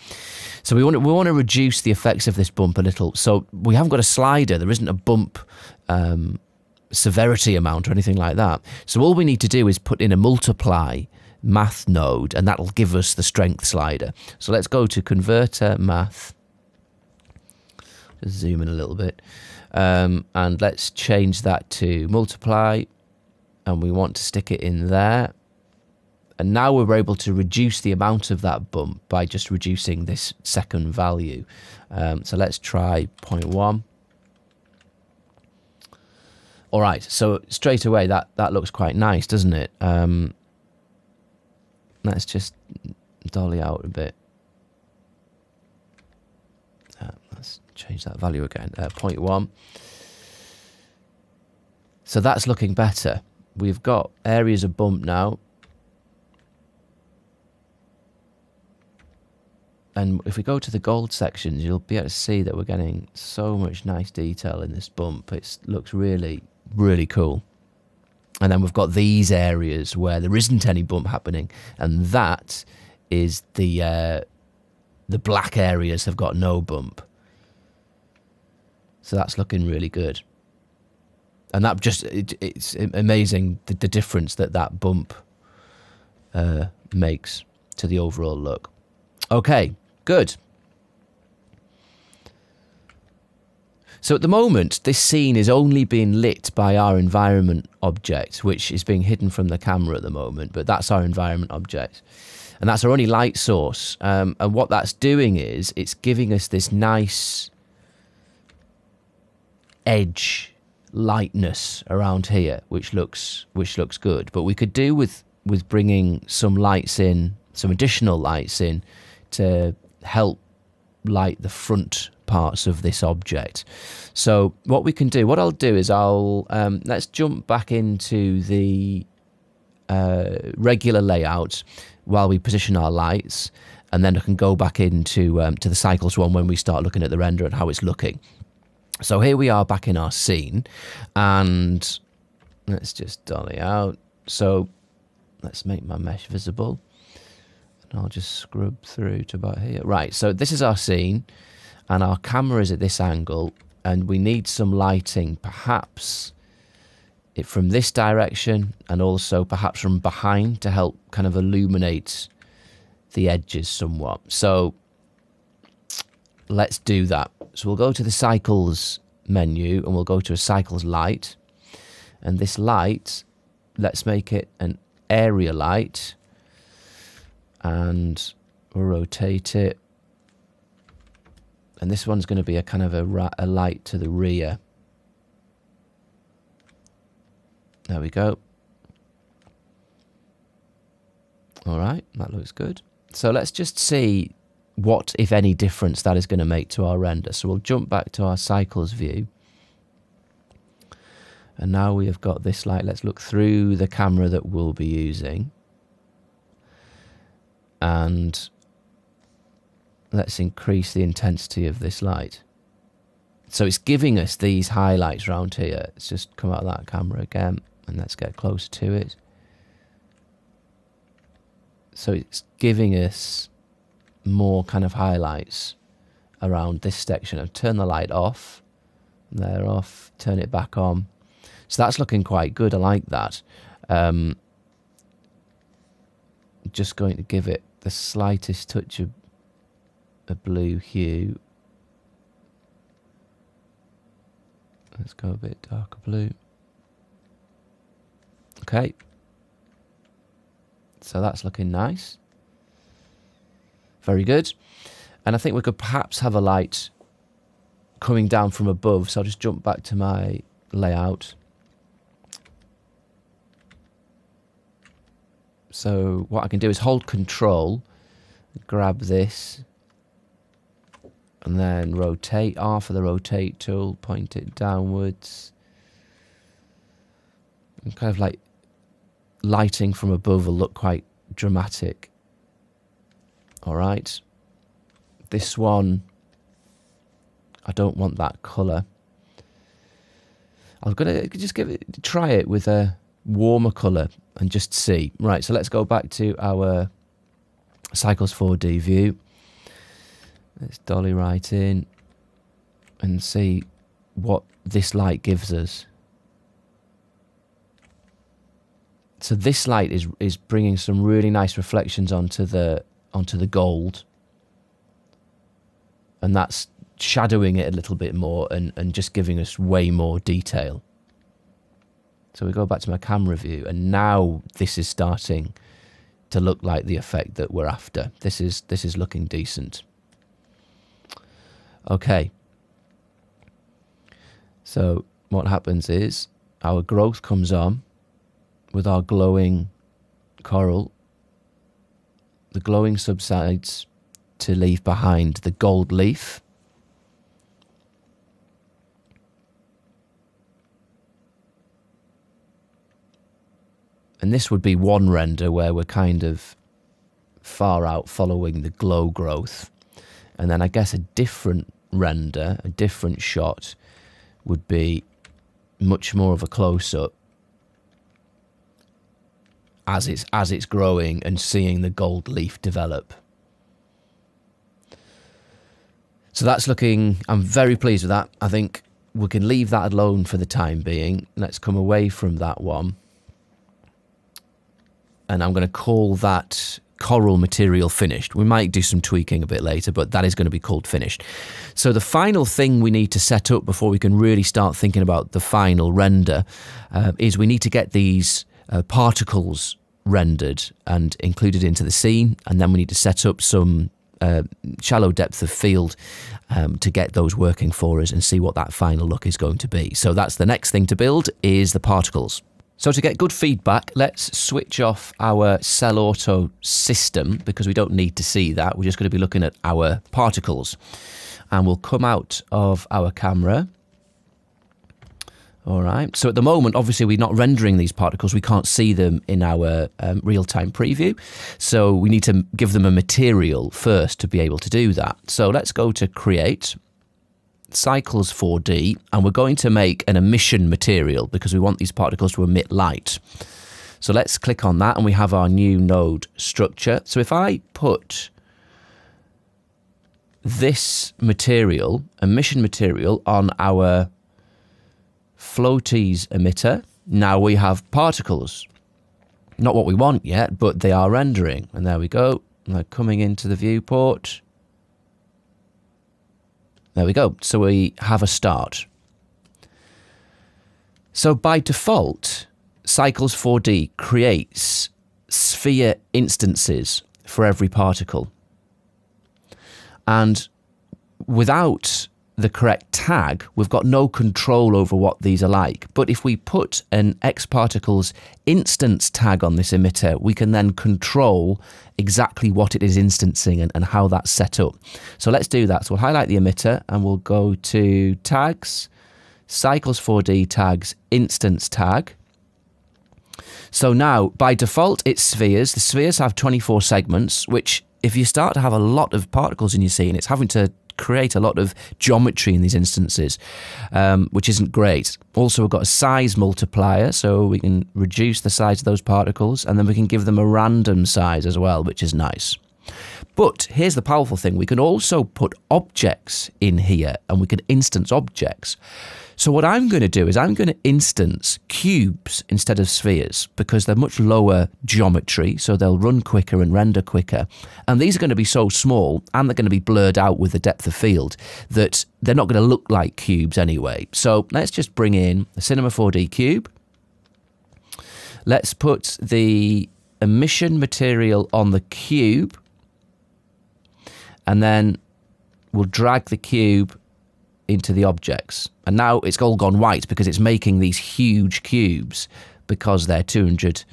So we want to, we want to reduce the effects of this bump a little. So we haven't got a slider. There isn't a bump um, severity amount or anything like that. So all we need to do is put in a multiply math node and that'll give us the strength slider. So let's go to converter math. Just zoom in a little bit. Um, and let's change that to multiply and we want to stick it in there. And now we're able to reduce the amount of that bump by just reducing this second value. Um, so let's try 0.1. All right, so straight away that that looks quite nice, doesn't it? Um, let's just dolly out a bit. Uh, let's change that value again. Uh, 0.1. So that's looking better. We've got areas of bump now. And if we go to the gold sections, you'll be able to see that we're getting so much nice detail in this bump. It looks really really cool. And then we've got these areas where there isn't any bump happening, and that is the uh, the black areas have got no bump. So that's looking really good. And that just it, it's amazing the, the difference that that bump uh, makes to the overall look. Okay, good. So at the moment, this scene is only being lit by our environment object, which is being hidden from the camera at the moment, but that's our environment object. And that's our only light source. Um, and what that's doing is it's giving us this nice edge lightness around here, which looks which looks good. But we could do with with bringing some lights in, some additional lights in, to help light the front parts of this object. So what we can do, what I'll do is I'll um, let's jump back into the uh, regular layout while we position our lights, and then I can go back into um, to the cycles one when we start looking at the render and how it's looking. So here we are back in our scene, and let's just dolly out. So let's make my mesh visible. And I'll just scrub through to about here. Right, so this is our scene, and our camera is at this angle, and we need some lighting, perhaps it from this direction, and also perhaps from behind to help kind of illuminate the edges somewhat. So let's do that. So we'll go to the cycles menu and we'll go to a cycles light. And this light, let's make it an area light. And we'll rotate it. And this one's going to be a kind of a, a light to the rear. There we go. All right, that looks good. So let's just see what, if any, difference that is going to make to our render. So we'll jump back to our cycles view. And now we have got this light. Let's look through the camera that we'll be using. And let's increase the intensity of this light. So it's giving us these highlights around here. Let's just come out of that camera again and let's get closer to it. So it's giving us more kind of highlights around this section. I've turned the light off. They're off. Turn it back on. So that's looking quite good. I like that. Um, just going to give it the slightest touch of a blue hue. Let's go a bit darker blue. Okay. So that's looking nice. Very good. And I think we could perhaps have a light coming down from above. So I'll just jump back to my layout. So what I can do is hold control, grab this, and then rotate R for the rotate tool, point it downwards. And kind of like lighting from above will look quite dramatic. All right. This one, I don't want that colour. I'm gonna just give it try it with a warmer colour and just see. Right, so let's go back to our Cycles 4D view. Let's dolly right in and see what this light gives us. So this light is is bringing some really nice reflections onto the onto the gold. And that's shadowing it a little bit more and, and just giving us way more detail. So we go back to my camera view and now this is starting to look like the effect that we're after. This is this is looking decent. Okay. So what happens is our growth comes on with our glowing coral the glowing subsides to leave behind the gold leaf. And this would be one render where we're kind of far out following the glow growth. And then I guess a different render, a different shot, would be much more of a close up as it's as it's growing and seeing the gold leaf develop. So that's looking. I'm very pleased with that. I think we can leave that alone for the time being. Let's come away from that one. And I'm going to call that coral material finished. We might do some tweaking a bit later, but that is going to be called finished. So the final thing we need to set up before we can really start thinking about the final render uh, is we need to get these uh, particles rendered and included into the scene, and then we need to set up some uh, shallow depth of field um, to get those working for us and see what that final look is going to be. So that's the next thing to build is the particles. So to get good feedback, let's switch off our Cell Auto system because we don't need to see that. We're just going to be looking at our particles. And we'll come out of our camera. All right. So at the moment, obviously, we're not rendering these particles. We can't see them in our um, real-time preview. So we need to give them a material first to be able to do that. So let's go to Create cycles 4D and we're going to make an emission material because we want these particles to emit light. So let's click on that and we have our new node structure. So if I put this material, emission material, on our floaties emitter, now we have particles. Not what we want yet, but they are rendering. And there we go. They're coming into the viewport. There we go. So we have a start. So by default, Cycles 4D creates sphere instances for every particle. And without the correct tag, we've got no control over what these are like. But if we put an X particles instance tag on this emitter, we can then control exactly what it is instancing and, and how that's set up. So let's do that. So we'll highlight the emitter and we'll go to tags, cycles 4D tags, instance tag. So now, by default, it's spheres. The spheres have 24 segments, which if you start to have a lot of particles in your scene, it's having to create a lot of geometry in these instances, um, which isn't great. Also, we've got a size multiplier, so we can reduce the size of those particles, and then we can give them a random size as well, which is nice. But here's the powerful thing we can also put objects in here, and we can instance objects. So what I'm going to do is I'm going to instance cubes instead of spheres because they're much lower geometry, so they'll run quicker and render quicker. And these are going to be so small and they're going to be blurred out with the depth of field that they're not going to look like cubes anyway. So let's just bring in the Cinema 4D cube. Let's put the emission material on the cube and then we'll drag the cube into the objects. And now it's all gone white because it's making these huge cubes because they're 200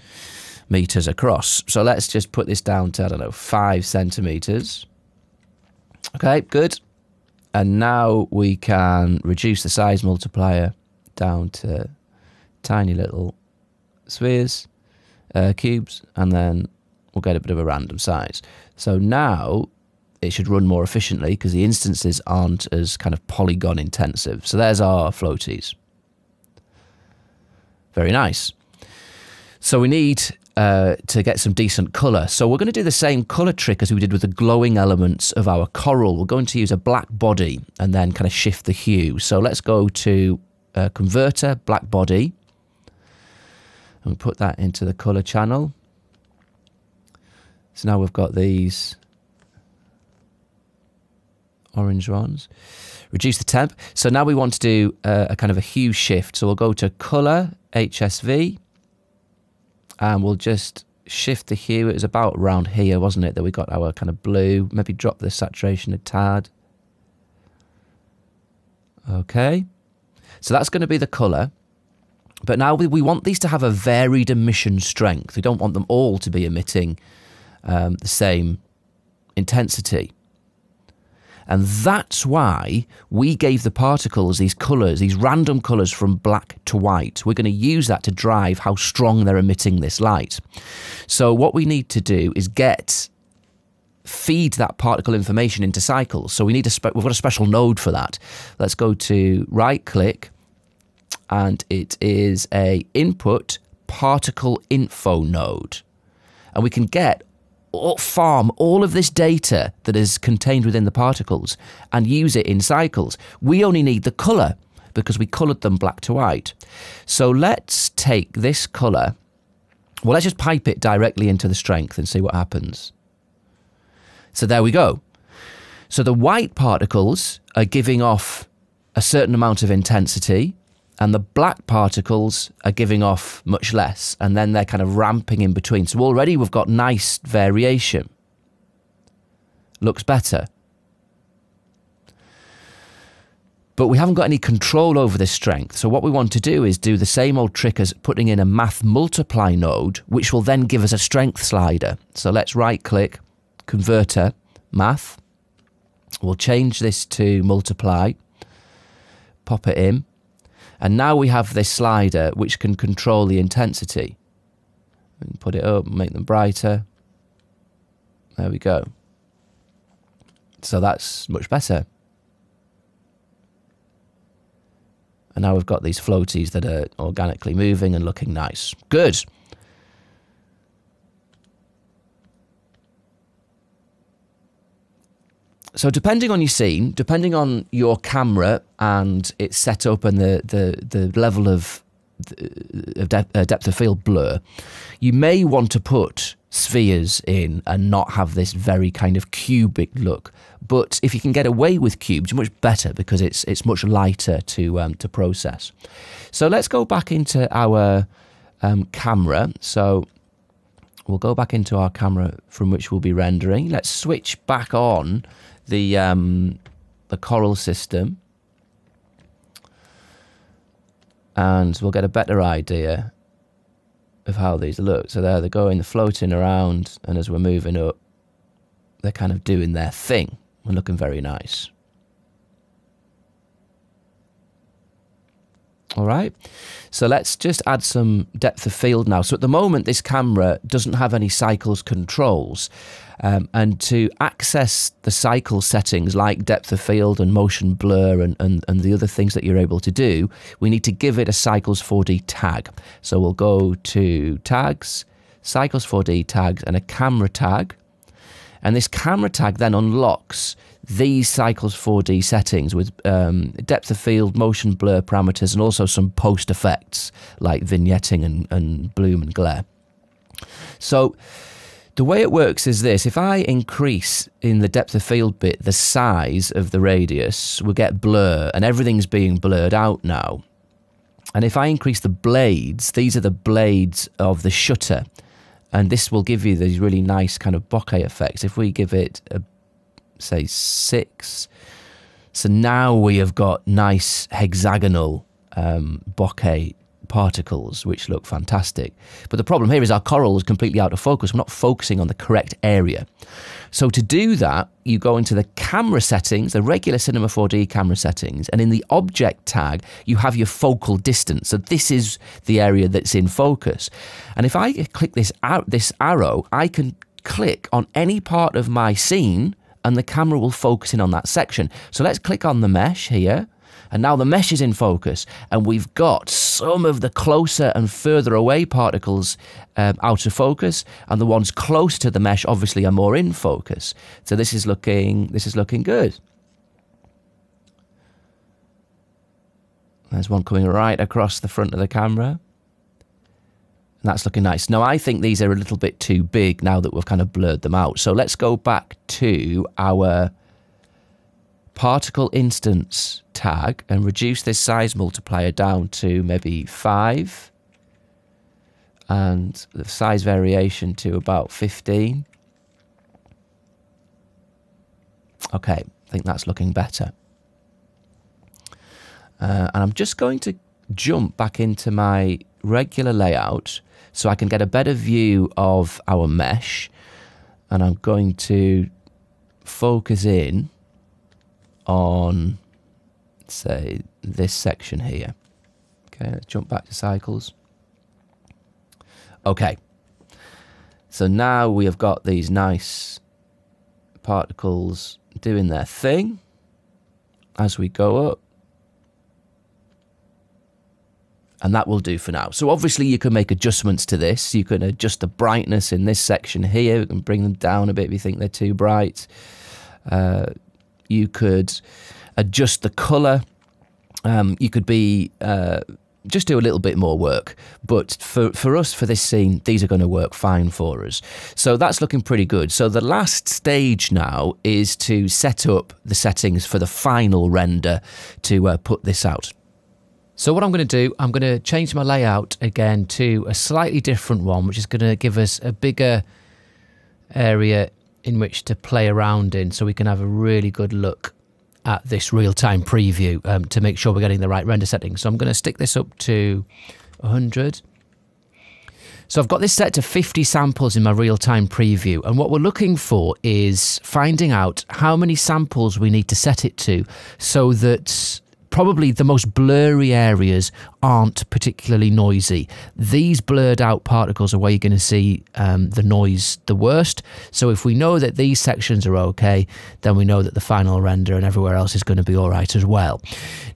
meters across. So let's just put this down to, I don't know, five centimeters. Okay, good. And now we can reduce the size multiplier down to tiny little spheres, uh, cubes, and then we'll get a bit of a random size. So now it should run more efficiently because the instances aren't as kind of polygon intensive. So there's our floaties. Very nice. So we need uh, to get some decent colour. So we're going to do the same colour trick as we did with the glowing elements of our coral. We're going to use a black body and then kind of shift the hue. So let's go to uh, Converter, Black Body, and put that into the colour channel. So now we've got these orange ones. Reduce the temp. So now we want to do a, a kind of a hue shift. So we'll go to color, HSV, and we'll just shift the hue. It was about around here, wasn't it, that we got our kind of blue. Maybe drop the saturation a tad. Okay. So that's going to be the color. But now we, we want these to have a varied emission strength. We don't want them all to be emitting um, the same intensity. And that's why we gave the particles these colours, these random colours from black to white. We're going to use that to drive how strong they're emitting this light. So what we need to do is get feed that particle information into cycles. So we need a we've got a special node for that. Let's go to right click and it is a input particle info node. And we can get farm all of this data that is contained within the particles and use it in cycles. We only need the colour because we coloured them black to white. So let's take this colour Well, let's just pipe it directly into the strength and see what happens. So there we go. So the white particles are giving off a certain amount of intensity, and the black particles are giving off much less, and then they're kind of ramping in between. So already we've got nice variation. Looks better. But we haven't got any control over this strength. So what we want to do is do the same old trick as putting in a math multiply node, which will then give us a strength slider. So let's right click, converter, math, We'll change this to multiply, pop it in, and now we have this slider which can control the intensity. Put it up, make them brighter. There we go. So that's much better. And now we've got these floaties that are organically moving and looking nice. Good. So depending on your scene, depending on your camera and its setup and the the, the level of, of de uh, depth of field blur, you may want to put spheres in and not have this very kind of cubic look. But if you can get away with cubes, much better because it's it's much lighter to um, to process. So let's go back into our um, camera. So we'll go back into our camera from which we'll be rendering. Let's switch back on the um, the coral system, and we'll get a better idea of how these look. So there they're going, they're floating around, and as we're moving up, they're kind of doing their thing and looking very nice. All right, so let's just add some depth of field now. So at the moment, this camera doesn't have any cycles controls. Um, and to access the cycle settings like depth of field and motion blur and, and, and the other things that you're able to do, we need to give it a Cycles 4D tag. So we'll go to tags, Cycles 4D tags, and a camera tag. And this camera tag then unlocks these Cycles 4D settings with um, depth of field, motion blur parameters, and also some post effects like vignetting and, and bloom and glare. So the way it works is this if I increase in the depth of field bit the size of the radius, we'll get blur, and everything's being blurred out now. And if I increase the blades, these are the blades of the shutter, and this will give you these really nice kind of bokeh effects. If we give it a say six. So now we have got nice hexagonal um, bokeh particles, which look fantastic. But the problem here is our coral is completely out of focus. We're not focusing on the correct area. So to do that, you go into the camera settings, the regular Cinema 4D camera settings, and in the object tag, you have your focal distance. So this is the area that's in focus. And if I click this, this arrow, I can click on any part of my scene and the camera will focus in on that section. So let's click on the mesh here. And now the mesh is in focus, and we've got some of the closer and further away particles um, out of focus, and the ones close to the mesh obviously are more in focus. So this is looking this is looking good. There's one coming right across the front of the camera. And that's looking nice. Now, I think these are a little bit too big now that we've kind of blurred them out. So let's go back to our particle instance tag and reduce this size multiplier down to maybe 5 and the size variation to about 15. Okay, I think that's looking better. Uh, and I'm just going to jump back into my regular layout so I can get a better view of our mesh. And I'm going to focus in on, say, this section here. Okay, let's jump back to cycles. Okay, so now we have got these nice particles doing their thing as we go up. and that will do for now. So obviously you can make adjustments to this. You can adjust the brightness in this section here. You can bring them down a bit if you think they're too bright. Uh, you could adjust the colour. Um, you could be uh, just do a little bit more work. But for, for us, for this scene, these are going to work fine for us. So that's looking pretty good. So the last stage now is to set up the settings for the final render to uh, put this out. So what I'm going to do, I'm going to change my layout again to a slightly different one, which is going to give us a bigger area in which to play around in so we can have a really good look at this real-time preview um, to make sure we're getting the right render settings. So I'm going to stick this up to 100. So I've got this set to 50 samples in my real-time preview and what we're looking for is finding out how many samples we need to set it to so that probably the most blurry areas aren't particularly noisy. These blurred out particles are where you're going to see um, the noise the worst. So if we know that these sections are okay, then we know that the final render and everywhere else is going to be all right as well.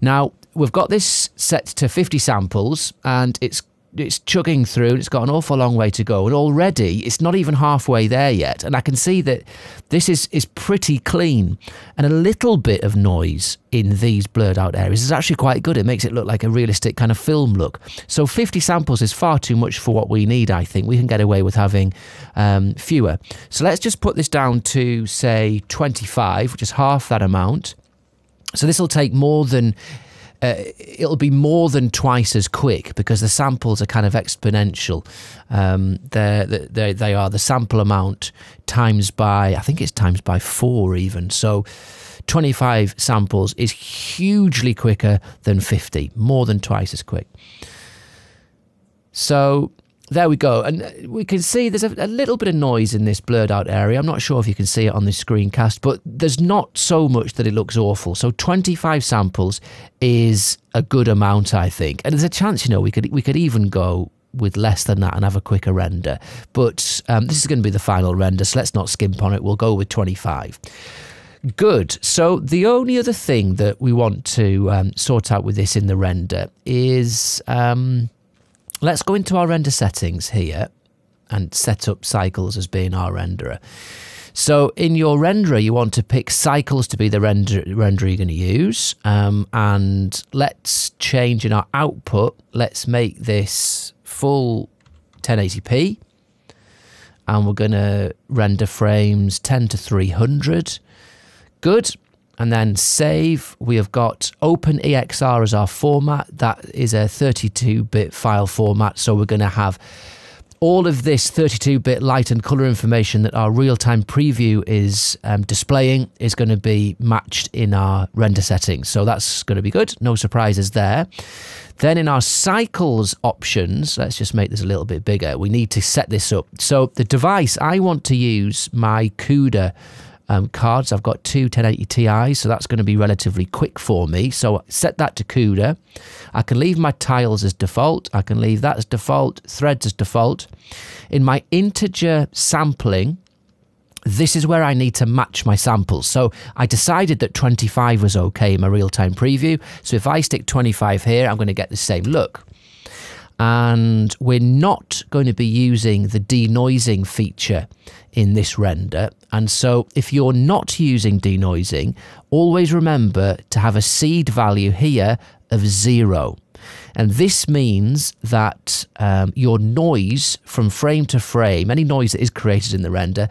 Now, we've got this set to 50 samples and it's it's chugging through. And it's got an awful long way to go, and already it's not even halfway there yet. And I can see that this is is pretty clean, and a little bit of noise in these blurred out areas is actually quite good. It makes it look like a realistic kind of film look. So 50 samples is far too much for what we need. I think we can get away with having um, fewer. So let's just put this down to say 25, which is half that amount. So this will take more than uh, it'll be more than twice as quick because the samples are kind of exponential. Um, they're, they're, they are the sample amount times by, I think it's times by four even. So 25 samples is hugely quicker than 50, more than twice as quick. So there we go. And uh, we can see there's a, a, little bit of noise in this blurred out area. I'm not sure if you can see it on this screencast, but there's not so much that it looks awful. So 25 samples is a good amount, I think. And there's a chance, you know, we could we could even go with less than that and have a quicker render. But um, this is going to be the final render, so let's not skimp on it. We'll go with 25. Good. So the only other thing that we want to um, sort out with this in the render is... Um, Let's go into our render settings here and set up cycles as being our renderer. So in your renderer, you want to pick cycles to be the render, renderer you're going to use. Um, and let's change in our output. Let's make this full 1080p. And we're going to render frames 10 to 300. Good and then save. We have got OpenEXR as our format. That is a 32-bit file format. So we're going to have all of this 32-bit light and color information that our real-time preview is um, displaying is going to be matched in our render settings. So that's going to be good. No surprises there. Then in our cycles options, let's just make this a little bit bigger. We need to set this up. So the device, I want to use my CUDA um, cards. I've got two 1080 Ti's, so that's going to be relatively quick for me. So set that to CUDA. I can leave my tiles as default. I can leave that as default, threads as default. In my integrator sampling, this is where I need to match my samples. So I decided that 25 was okay in my real-time preview. So if I stick 25 here, I'm going to get the same look and we're not going to be using the denoising feature in this render. And so if you're not using denoising, always remember to have a seed value here of zero. And this means that um, your noise from frame to frame, any noise that is created in the render,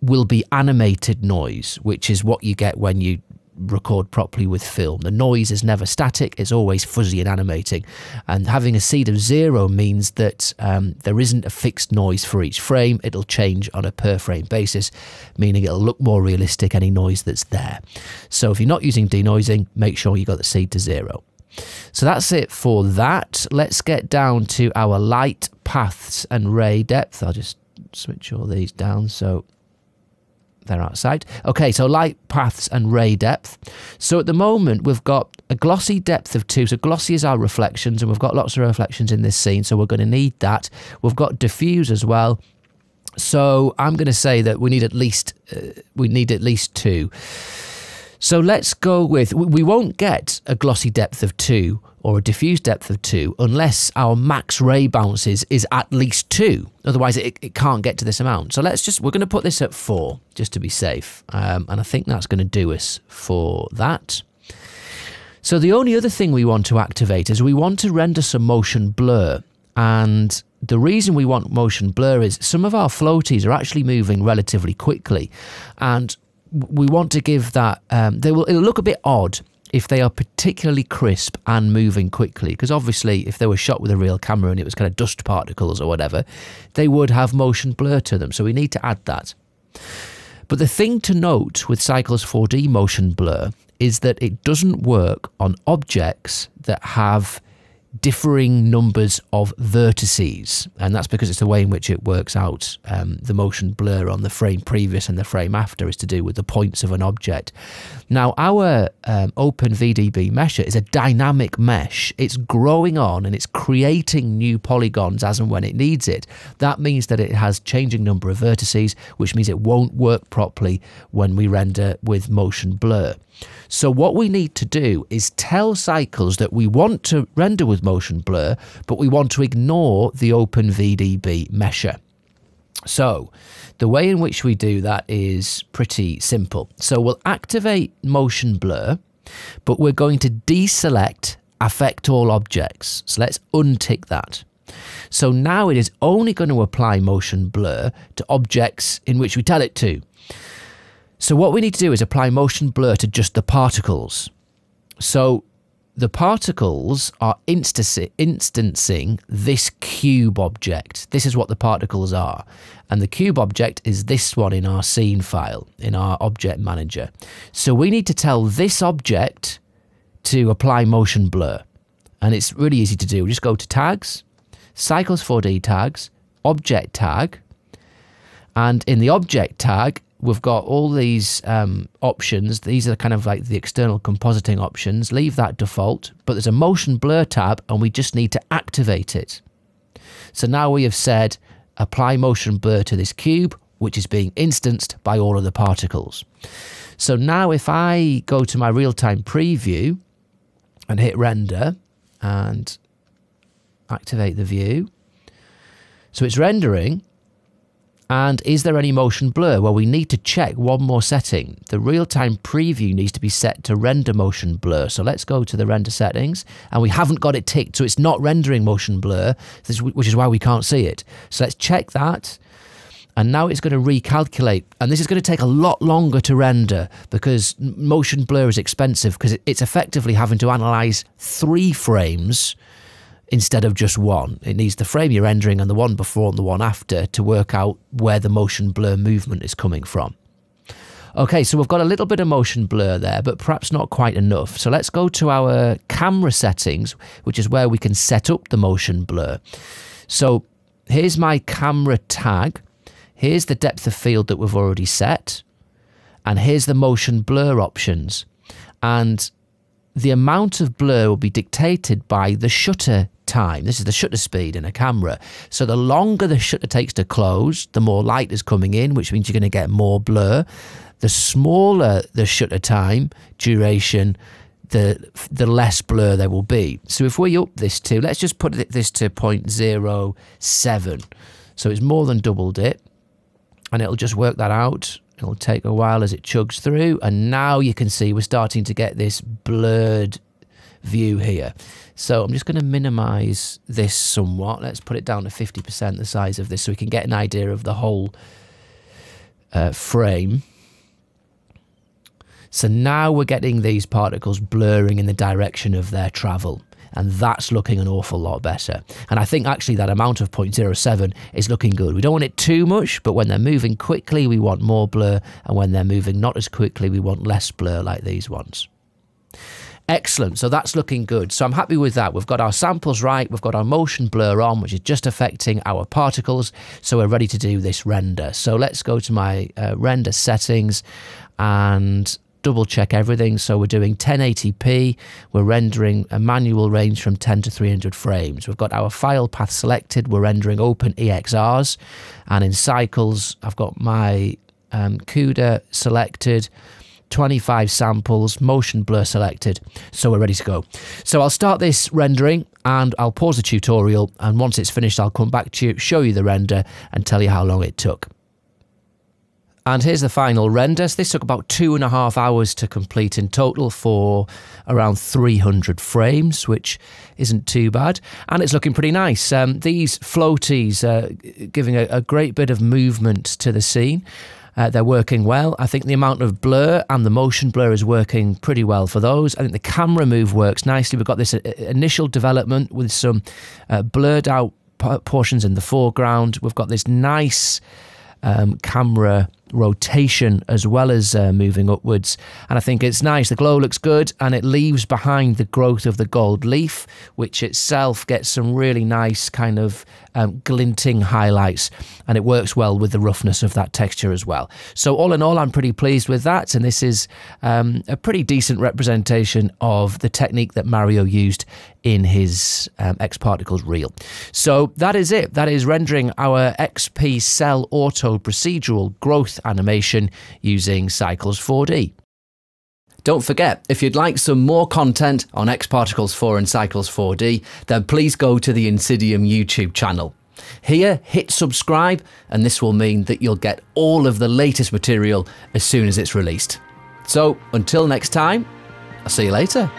will be animated noise, which is what you get when you record properly with film. The noise is never static, it's always fuzzy and animating. And having a seed of zero means that um, there isn't a fixed noise for each frame, it'll change on a per frame basis, meaning it'll look more realistic, any noise that's there. So if you're not using denoising, make sure you got the seed to zero. So that's it for that. Let's get down to our light paths and ray depth. I'll just switch all these down so they're outside. Okay, so light paths and ray depth. So at the moment, we've got a glossy depth of two. So glossy is our reflections, and we've got lots of reflections in this scene, so we're going to need that. We've got diffuse as well. So I'm going to say that we need at least uh, we need at least two. So let's go with we won't get a glossy depth of two or a diffuse depth of 2 unless our max ray bounces is at least 2. Otherwise, it, it can't get to this amount. So let's just, we're going to put this at 4 just to be safe. Um, and I think that's going to do us for that. So the only other thing we want to activate is we want to render some motion blur. And the reason we want motion blur is some of our floaties are actually moving relatively quickly. And we want to give that, um, they will, it'll look a bit odd if they are particularly crisp and moving quickly, because obviously if they were shot with a real camera and it was kind of dust particles or whatever, they would have motion blur to them. So we need to add that. But the thing to note with Cycles 4D motion blur is that it doesn't work on objects that have differing numbers of vertices, and that's because it's the way in which it works out. Um, the motion blur on the frame previous and the frame after is to do with the points of an object. Now, our um, OpenVDB mesher is a dynamic mesh. It's growing on and it's creating new polygons as and when it needs it. That means that it has changing number of vertices, which means it won't work properly when we render with motion blur. So what we need to do is tell Cycles that we want to render with motion blur, but we want to ignore the open VDB mesher. So the way in which we do that is pretty simple. So we'll activate motion blur, but we're going to deselect affect all objects. So let's untick that. So now it is only going to apply motion blur to objects in which we tell it to. So what we need to do is apply motion blur to just the particles. So the particles are instancing this cube object. This is what the particles are. And the cube object is this one in our scene file, in our object manager. So we need to tell this object to apply motion blur. And it's really easy to do. We just go to tags, cycles 4D tags, object tag. And in the object tag, we've got all these um, options. These are kind of like the external compositing options. Leave that default, but there's a motion blur tab and we just need to activate it. So now we have said apply motion blur to this cube, which is being instanced by all of the particles. So now if I go to my real-time preview and hit render and activate the view, so it's rendering and is there any motion blur? Well, we need to check one more setting. The real-time preview needs to be set to render motion blur. So let's go to the render settings and we haven't got it ticked. So it's not rendering motion blur, which is why we can't see it. So let's check that. And now it's going to recalculate. And this is going to take a lot longer to render because motion blur is expensive because it's effectively having to analyze three frames instead of just one. It needs the frame you're rendering and the one before and the one after to work out where the motion blur movement is coming from. Okay, so we've got a little bit of motion blur there, but perhaps not quite enough. So let's go to our camera settings, which is where we can set up the motion blur. So here's my camera tag. Here's the depth of field that we've already set. And here's the motion blur options. And the amount of blur will be dictated by the shutter time. This is the shutter speed in a camera. So the longer the shutter takes to close, the more light is coming in, which means you're going to get more blur. The smaller the shutter time duration, the the less blur there will be. So if we up this to, let's just put this to 0.07. So it's more than doubled it. And it'll just work that out. It'll take a while as it chugs through. And now you can see we're starting to get this blurred view here. So I'm just going to minimize this somewhat. Let's put it down to 50% the size of this so we can get an idea of the whole uh, frame. So now we're getting these particles blurring in the direction of their travel. And that's looking an awful lot better. And I think actually that amount of 0.07 is looking good. We don't want it too much, but when they're moving quickly, we want more blur. And when they're moving not as quickly, we want less blur like these ones. Excellent. So that's looking good. So I'm happy with that. We've got our samples right. We've got our motion blur on, which is just affecting our particles. So we're ready to do this render. So let's go to my uh, render settings and double check everything. So we're doing 1080p. We're rendering a manual range from 10 to 300 frames. We've got our file path selected. We're rendering open EXRs. And in cycles, I've got my um, CUDA selected. 25 samples, motion blur selected. So we're ready to go. So I'll start this rendering and I'll pause the tutorial. And once it's finished, I'll come back to you, show you the render and tell you how long it took. And here's the final render. So this took about two and a half hours to complete in total for around 300 frames, which isn't too bad. And it's looking pretty nice. Um, these floaties are giving a, a great bit of movement to the scene. Uh, they're working well. I think the amount of blur and the motion blur is working pretty well for those. I think the camera move works nicely. We've got this uh, initial development with some uh, blurred out portions in the foreground. We've got this nice um, camera rotation as well as uh, moving upwards. And I think it's nice. The glow looks good and it leaves behind the growth of the gold leaf, which itself gets some really nice kind of um, glinting highlights. And it works well with the roughness of that texture as well. So, all in all, I'm pretty pleased with that. And this is um, a pretty decent representation of the technique that Mario used in his um, X Particles reel. So, that is it. That is rendering our XP Cell Auto procedural growth animation using Cycles 4D. Don't forget, if you'd like some more content on X Particles 4 and Cycles 4D, then please go to the INSYDIUM YouTube channel. Here, hit subscribe, and this will mean that you'll get all of the latest material as soon as it's released. So, until next time, I'll see you later.